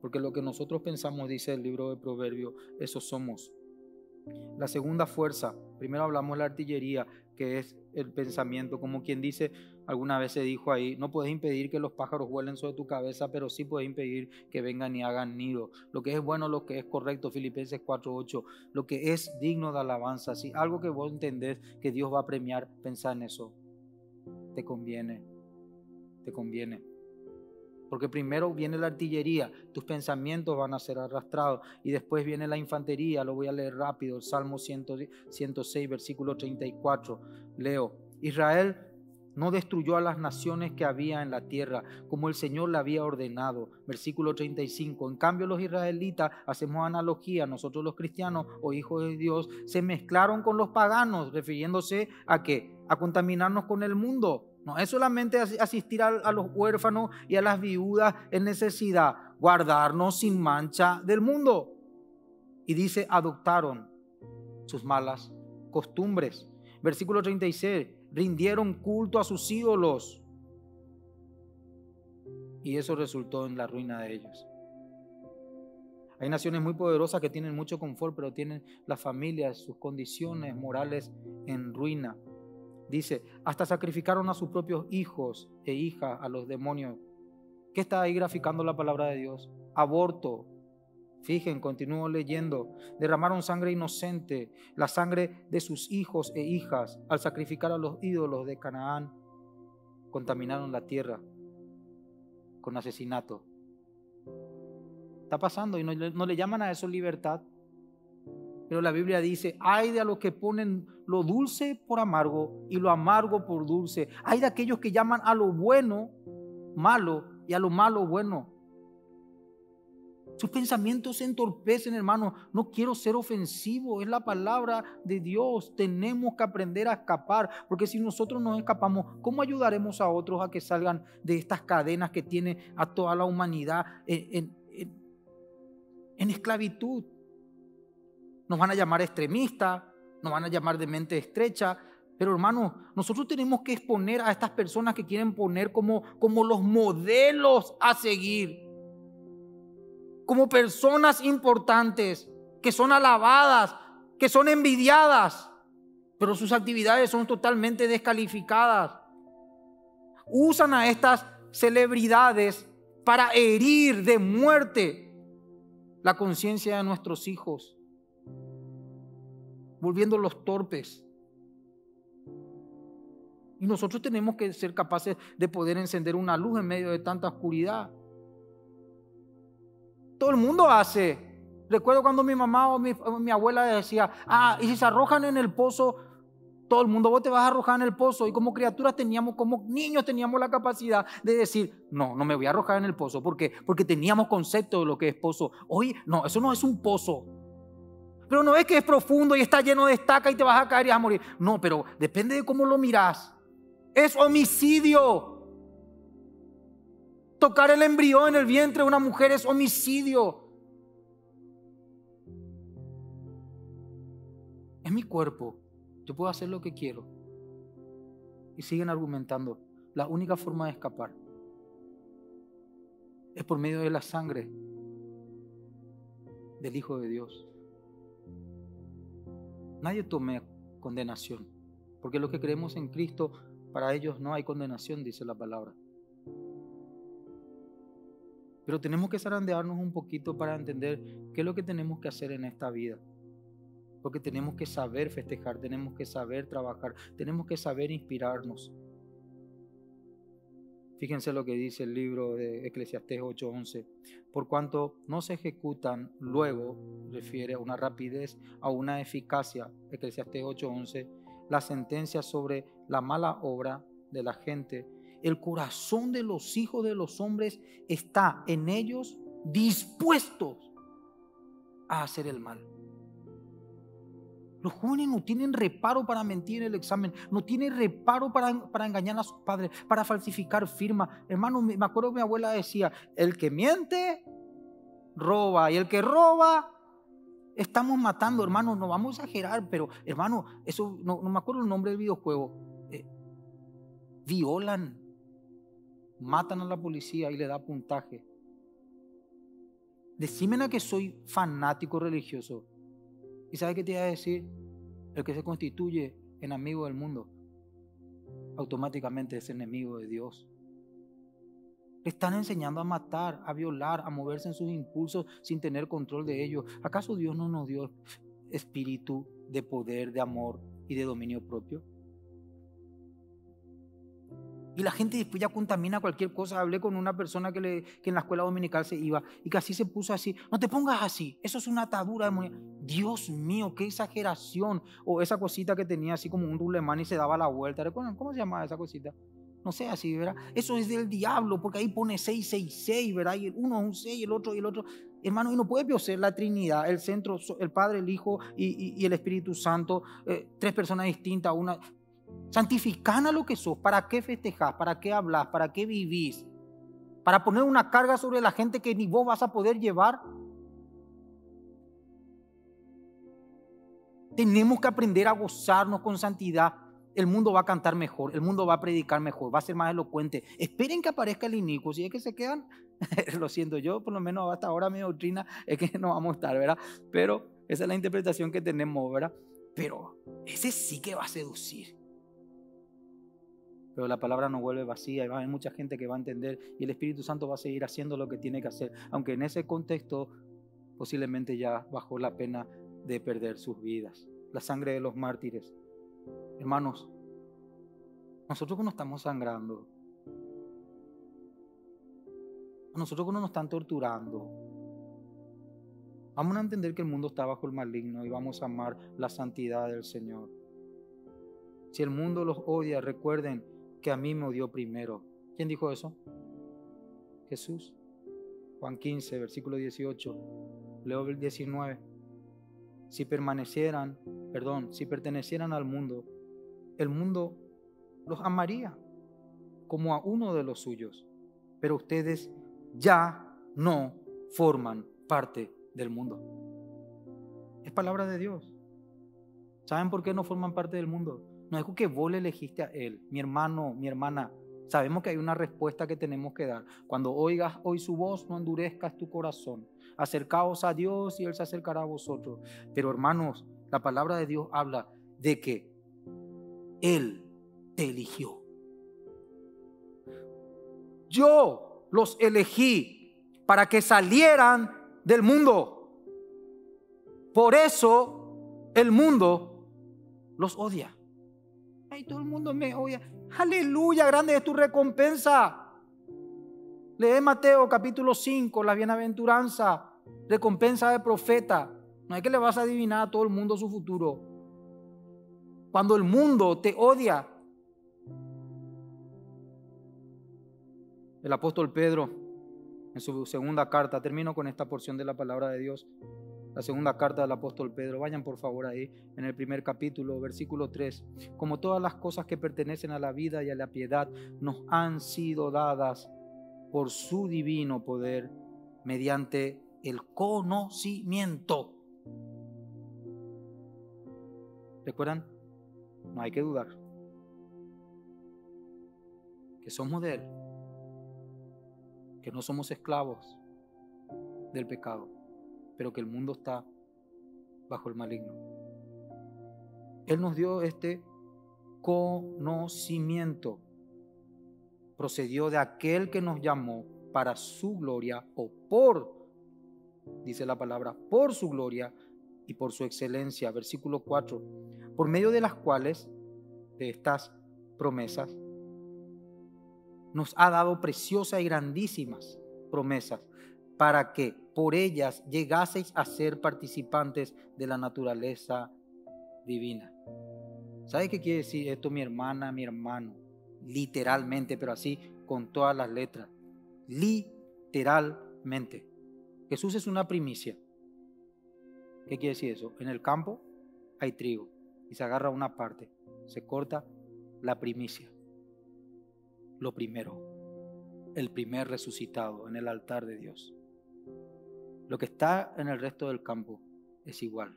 S1: Porque lo que nosotros pensamos, dice el libro de Proverbios, eso somos. La segunda fuerza, primero hablamos de la artillería, que es el pensamiento, como quien dice, alguna vez se dijo ahí, no puedes impedir que los pájaros vuelen sobre tu cabeza, pero sí puedes impedir que vengan y hagan nido. Lo que es bueno, lo que es correcto, Filipenses 4.8, lo que es digno de alabanza, si algo que vos entendés que Dios va a premiar, pensá en eso. Te conviene, te conviene. Porque primero viene la artillería, tus pensamientos van a ser arrastrados y después viene la infantería, lo voy a leer rápido, Salmo 106, versículo 34. Leo, Israel no destruyó a las naciones que había en la tierra, como el Señor le había ordenado. Versículo 35. En cambio, los israelitas, hacemos analogía, nosotros los cristianos o hijos de Dios, se mezclaron con los paganos, refiriéndose a qué? A contaminarnos con el mundo. Es solamente asistir a, los huérfanos y a las viudas en necesidad, guardarnos sin mancha del mundo. Y dice, adoptaron sus malas costumbres. Versículo 36, rindieron culto a sus ídolos. Y eso resultó en la ruina de ellos. Hay naciones muy poderosas que tienen mucho confort, pero tienen las familias, sus condiciones morales en ruina. Dice, hasta sacrificaron a sus propios hijos e hijas a los demonios. ¿Qué está ahí graficando la palabra de Dios? Aborto. Fijen, continúo leyendo. Derramaron sangre inocente, la sangre de sus hijos e hijas, al sacrificar a los ídolos de Canaán. Contaminaron la tierra con asesinato. Está pasando y no, no le llaman a eso libertad. Pero la Biblia dice, hay de a los que ponen lo dulce por amargo y lo amargo por dulce. Hay de aquellos que llaman a lo bueno malo y a lo malo bueno. Sus pensamientos se entorpecen, hermano. No quiero ser ofensivo, es la palabra de Dios. Tenemos que aprender a escapar, porque si nosotros nos escapamos, ¿cómo ayudaremos a otros a que salgan de estas cadenas que tiene a toda la humanidad en, en esclavitud? Nos van a llamar extremistas, nos van a llamar de mente estrecha, pero hermano, nosotros tenemos que exponer a estas personas que quieren poner como, como los modelos a seguir, como personas importantes, que son alabadas, que son envidiadas, pero sus actividades son totalmente descalificadas. Usan a estas celebridades para herir de muerte la conciencia de nuestros hijos volviéndolos torpes. Y nosotros tenemos que ser capaces de poder encender una luz en medio de tanta oscuridad. Todo el mundo hace. Recuerdo cuando mi mamá o mi, abuela decía, ah, y si se arrojan en el pozo, todo el mundo, vos te vas a arrojar en el pozo. Y como criaturas teníamos, como niños teníamos la capacidad de decir, no, no me voy a arrojar en el pozo. ¿Por qué? Porque teníamos concepto de lo que es pozo. Hoy, no, eso no es un pozo. Pero no es que es profundo y está lleno de estaca y te vas a caer y vas a morir. No, pero depende de cómo lo miras. Es homicidio. Tocar el embrión en el vientre de una mujer es homicidio. Es mi cuerpo. Yo puedo hacer lo que quiero. Y siguen argumentando. La única forma de escapar es por medio de la sangre del Hijo de Dios nadie tome condenación, porque los que creemos en Cristo, para ellos no hay condenación, dice la palabra. Pero tenemos que zarandearnos un poquito para entender qué es lo que tenemos que hacer en esta vida. Porque tenemos que saber festejar, tenemos que saber trabajar, tenemos que saber inspirarnos. Fíjense lo que dice el libro de Eclesiastés 8:11. Por cuanto no se ejecutan luego, refiere a una rapidez, a una eficacia, Eclesiastés 8:11, la sentencia sobre la mala obra de la gente, el corazón de los hijos de los hombres está en ellos dispuestos a hacer el mal. Los jóvenes no tienen reparo para mentir en el examen, no tienen reparo para, para engañar a sus padres, para falsificar firmas. Hermano, me acuerdo que mi abuela decía, el que miente, roba, y el que roba, estamos matando, hermano, no vamos a exagerar, pero hermano, eso, no, me acuerdo el nombre del videojuego, eh, violan, matan a la policía y le da puntaje. Decímena que soy fanático religioso. ¿Y sabe qué te iba a decir? El que se constituye en amigo del mundo, automáticamente es enemigo de Dios. Le están enseñando a matar, a violar, a moverse en sus impulsos sin tener control de ellos. ¿Acaso Dios no nos dio espíritu de poder, de amor y de dominio propio? Y la gente después ya contamina cualquier cosa. Hablé con una persona que, le, que en la escuela dominical se iba y así se puso así. No te pongas así. Eso es una atadura demoníaca. Dios mío, qué exageración. O esa cosita que tenía así como un rulemán y se daba la vuelta. ¿Recuerdan cómo se llamaba esa cosita? No sé, así, ¿verdad? Eso es del diablo, porque ahí pone 666, ¿verdad? Y el uno es un 6, el otro y el otro. Hermano, y no puede ser la Trinidad, el centro, el Padre, el Hijo y, el Espíritu Santo, eh, tres personas distintas, una. Santificana lo que sos. ¿Para qué festejás? ¿Para qué hablas? ¿Para qué vivís? ¿Para poner una carga sobre la gente que ni vos vas a poder llevar? Tenemos que aprender a gozarnos con santidad. El mundo va a cantar mejor, el mundo va a predicar mejor, va a ser más elocuente. Esperen que aparezca el inicuo. Si es que se quedan, lo siento yo, por lo menos hasta ahora mi doctrina es que no vamos a estar, ¿verdad? Pero esa es la interpretación que tenemos, ¿verdad? Pero ese sí que va a seducir. Pero la palabra no vuelve vacía y va a haber mucha gente que va a entender y el Espíritu Santo va a seguir haciendo lo que tiene que hacer, aunque en ese contexto posiblemente ya bajó la pena de perder sus vidas. La sangre de los mártires. Hermanos, nosotros que nos estamos sangrando, a nosotros que nos están torturando, vamos a entender que el mundo está bajo el maligno y vamos a amar la santidad del Señor. Si el mundo los odia, recuerden que a mí me odió primero. ¿Quién dijo eso? Jesús. Juan 15, versículo 18. Leo el 19. Si permanecieran, perdón, si pertenecieran al mundo, el mundo los amaría como a uno de los suyos. Pero ustedes ya no forman parte del mundo. Es palabra de Dios. ¿Saben por qué no forman parte del mundo? No es que vos le elegiste a Él, mi hermano, mi hermana. Sabemos que hay una respuesta que tenemos que dar. Cuando oigas hoy su voz, no endurezcas tu corazón. Acercaos a Dios y Él se acercará a vosotros. Pero hermanos, la palabra de Dios habla de que Él te eligió. Yo los elegí para que salieran del mundo. Por eso el mundo los odia. Ay, todo el mundo me oye. Aleluya, grande es tu recompensa. Lee Mateo capítulo 5, la bienaventuranza, recompensa de profeta. No es que le vas a adivinar a todo el mundo su futuro. Cuando el mundo te odia. El apóstol Pedro, en su segunda carta, termino con esta porción de la palabra de Dios la segunda carta del apóstol Pedro. Vayan por favor ahí en el primer capítulo, versículo 3. Como todas las cosas que pertenecen a la vida y a la piedad nos han sido dadas por su divino poder mediante el conocimiento. ¿Recuerdan? No hay que dudar. Que somos de Él. Que no somos esclavos del pecado pero que el mundo está bajo el maligno. Él nos dio este conocimiento. Procedió de aquel que nos llamó para su gloria o por, dice la palabra, por su gloria y por su excelencia. Versículo 4. Por medio de las cuales, de estas promesas, nos ha dado preciosas y grandísimas promesas para que por ellas llegaseis a ser participantes de la naturaleza divina. ¿Sabe qué quiere decir esto mi hermana, mi hermano? Literalmente, pero así con todas las letras. Literalmente. Jesús es una primicia. ¿Qué quiere decir eso? En el campo hay trigo y se agarra una parte, se corta la primicia. Lo primero, el primer resucitado en el altar de Dios. Lo que está en el resto del campo es igual.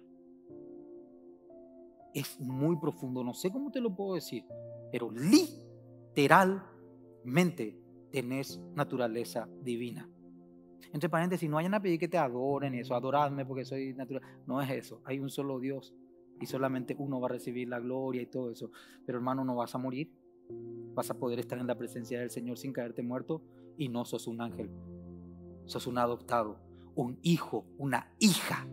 S1: Es muy profundo, no sé cómo te lo puedo decir, pero literalmente tenés naturaleza divina. Entre paréntesis, no vayan a pedir que te adoren eso, adoradme porque soy natural. No es eso, hay un solo Dios y solamente uno va a recibir la gloria y todo eso. Pero hermano, no vas a morir, vas a poder estar en la presencia del Señor sin caerte muerto y no sos un ángel, sos un adoptado un hijo, una hija.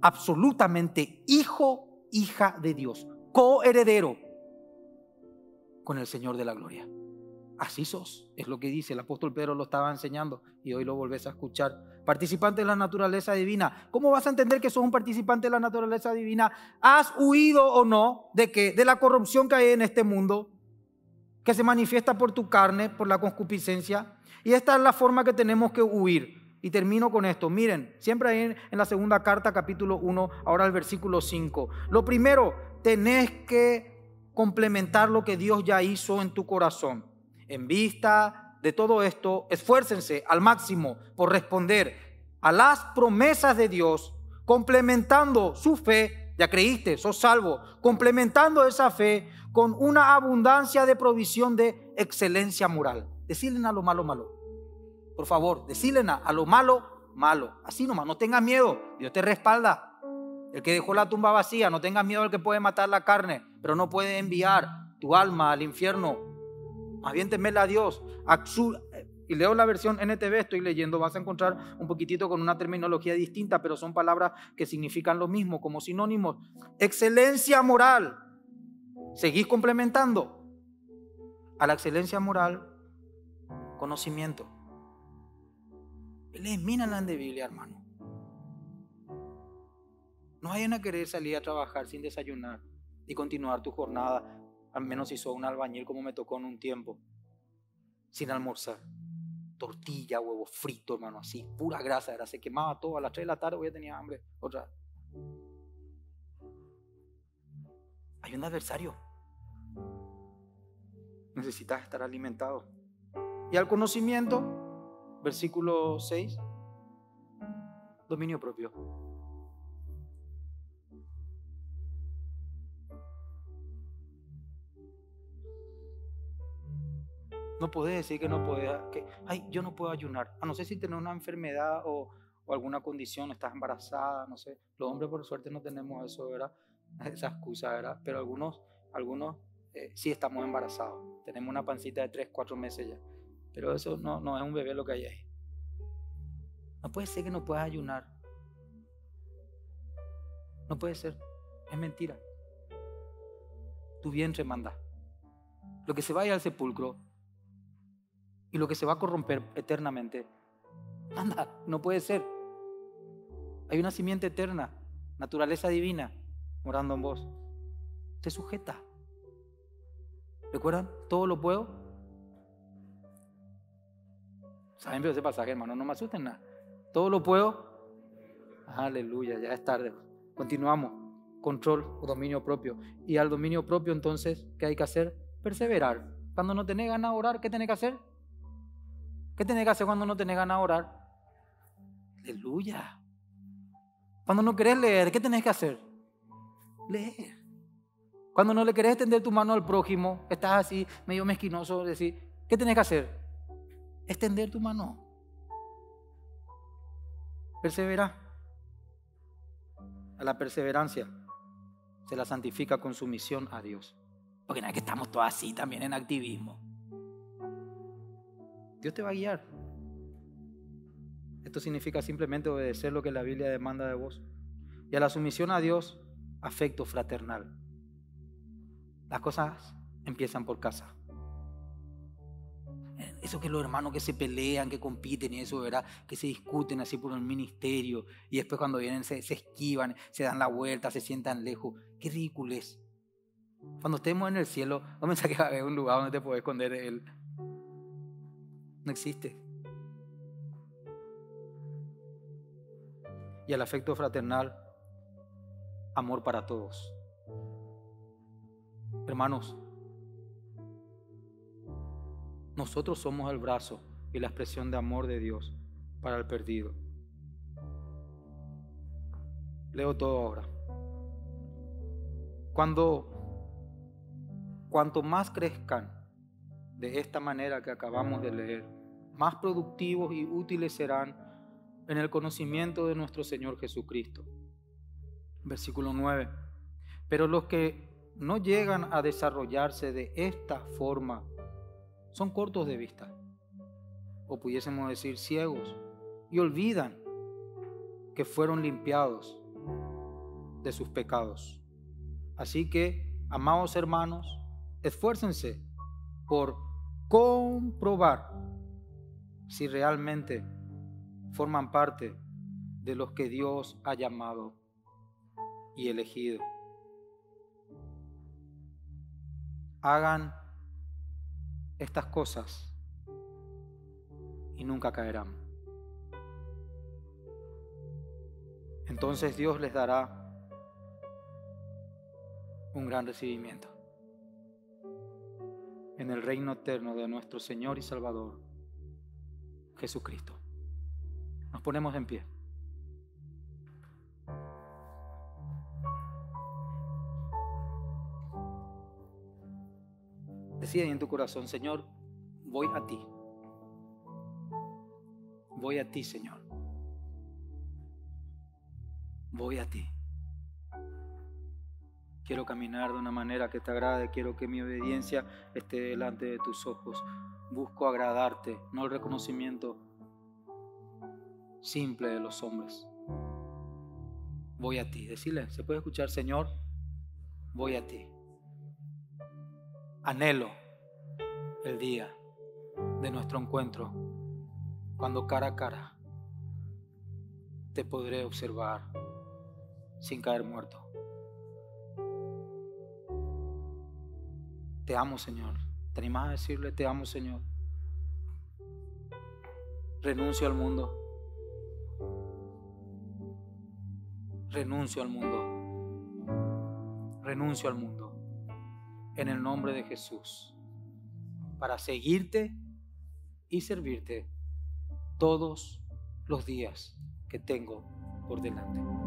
S1: Absolutamente hijo, hija de Dios, coheredero con el Señor de la gloria. Así sos, es lo que dice el apóstol Pedro, lo estaba enseñando y hoy lo volvés a escuchar. Participante de la naturaleza divina. ¿Cómo vas a entender que sos un participante de la naturaleza divina? ¿Has huido o no de que de la corrupción que hay en este mundo, que se manifiesta por tu carne, por la concupiscencia? Y esta es la forma que tenemos que huir. Y termino con esto. Miren, siempre ahí en, la segunda carta, capítulo 1, ahora el versículo 5. Lo primero, tenés que complementar lo que Dios ya hizo en tu corazón. En vista de todo esto, esfuércense al máximo por responder a las promesas de Dios, complementando su fe, ya creíste, sos salvo, complementando esa fe con una abundancia de provisión de excelencia moral. Decirle a lo malo, malo. Por favor, decirle a lo malo, malo. Así nomás, no tengas miedo, Dios te respalda. El que dejó la tumba vacía, no tengas miedo al que puede matar la carne, pero no puede enviar tu alma al infierno más bien temela a Dios. Y leo la versión NTV, estoy leyendo, vas a encontrar un poquitito con una terminología distinta, pero son palabras que significan lo mismo, como sinónimos. Excelencia moral. Seguís complementando. A la excelencia moral, conocimiento. Elimina la de Biblia, hermano. No vayan a querer salir a trabajar sin desayunar y continuar tu jornada al menos hizo un albañil como me tocó en un tiempo, sin almorzar. Tortilla, huevo frito, hermano, así, pura grasa, era, se quemaba todo. A las 3 de la tarde ya tenía hambre, otra. Hay un adversario. Necesitas estar alimentado. Y al conocimiento, versículo 6, dominio propio. No puedes decir que no puedes, que, ay, yo no puedo ayunar. A no sé si tienes una enfermedad o, alguna condición, estás embarazada, no sé. Los hombres por suerte no tenemos eso, ¿verdad? Esa excusa, ¿verdad? Pero algunos, algunos eh, sí estamos embarazados. Tenemos una pancita de 3, 4 meses ya. Pero eso no, no es un bebé lo que hay ahí. No puede ser que no puedas ayunar. No puede ser. Es mentira. Tu vientre manda. Lo que se vaya al sepulcro y lo que se va a corromper eternamente. Anda, no puede ser. Hay una simiente eterna, naturaleza divina, morando en vos. Te sujeta. ¿Recuerdan? Todo lo puedo. Saben ese pasaje, hermano, no me asusten nada. Todo lo puedo. Aleluya, ya es tarde. Continuamos. Control o dominio propio. Y al dominio propio, entonces, ¿qué hay que hacer? Perseverar. Cuando no tenés ganas de orar, ¿qué tenés que hacer? ¿Qué tenés que hacer cuando no tenés ganas de orar? Aleluya. Cuando no querés leer, ¿qué tenés que hacer? Leer. Cuando no le querés extender tu mano al prójimo, estás así medio mezquinoso, decir, ¿qué tenés que hacer? Extender tu mano. Persevera. A la perseverancia se la santifica con sumisión a Dios. Porque no que estamos todos así también en activismo. Dios te va a guiar. Esto significa simplemente obedecer lo que la Biblia demanda de vos. Y a la sumisión a Dios, afecto fraternal. Las cosas empiezan por casa. Eso que los hermanos que se pelean, que compiten y eso, ¿verdad? Que se discuten así por el ministerio y después cuando vienen se, esquivan, se dan la vuelta, se sientan lejos. Qué ridículo es. Cuando estemos en el cielo, no pensás que a haber un lugar donde te puedes esconder de Él. No existe. Y el afecto fraternal, amor para todos. Hermanos, nosotros somos el brazo y la expresión de amor de Dios para el perdido. Leo todo ahora. Cuando cuanto más crezcan de esta manera que acabamos de leer, más productivos y útiles serán en el conocimiento de nuestro Señor Jesucristo. Versículo 9. Pero los que no llegan a desarrollarse de esta forma son cortos de vista, o pudiésemos decir ciegos, y olvidan que fueron limpiados de sus pecados. Así que, amados hermanos, esfuércense por comprobar si realmente forman parte de los que Dios ha llamado y elegido. Hagan estas cosas y nunca caerán. Entonces Dios les dará un gran recibimiento en el reino eterno de nuestro Señor y Salvador, Jesucristo. Nos ponemos en pie. Decide en tu corazón, Señor, voy a ti. Voy a ti, Señor. Voy a ti. Quiero caminar de una manera que te agrade, quiero que mi obediencia esté delante de tus ojos. Busco agradarte, no el reconocimiento simple de los hombres. Voy a ti. Decirle, ¿se puede escuchar, Señor? Voy a ti. Anhelo el día de nuestro encuentro, cuando cara a cara te podré observar sin caer muerto. Te amo, Señor. ¿Te animas a decirle, te amo, Señor? Renuncio al mundo. Renuncio al mundo. Renuncio al mundo. En el nombre de Jesús. Para seguirte y servirte todos los días que tengo por delante.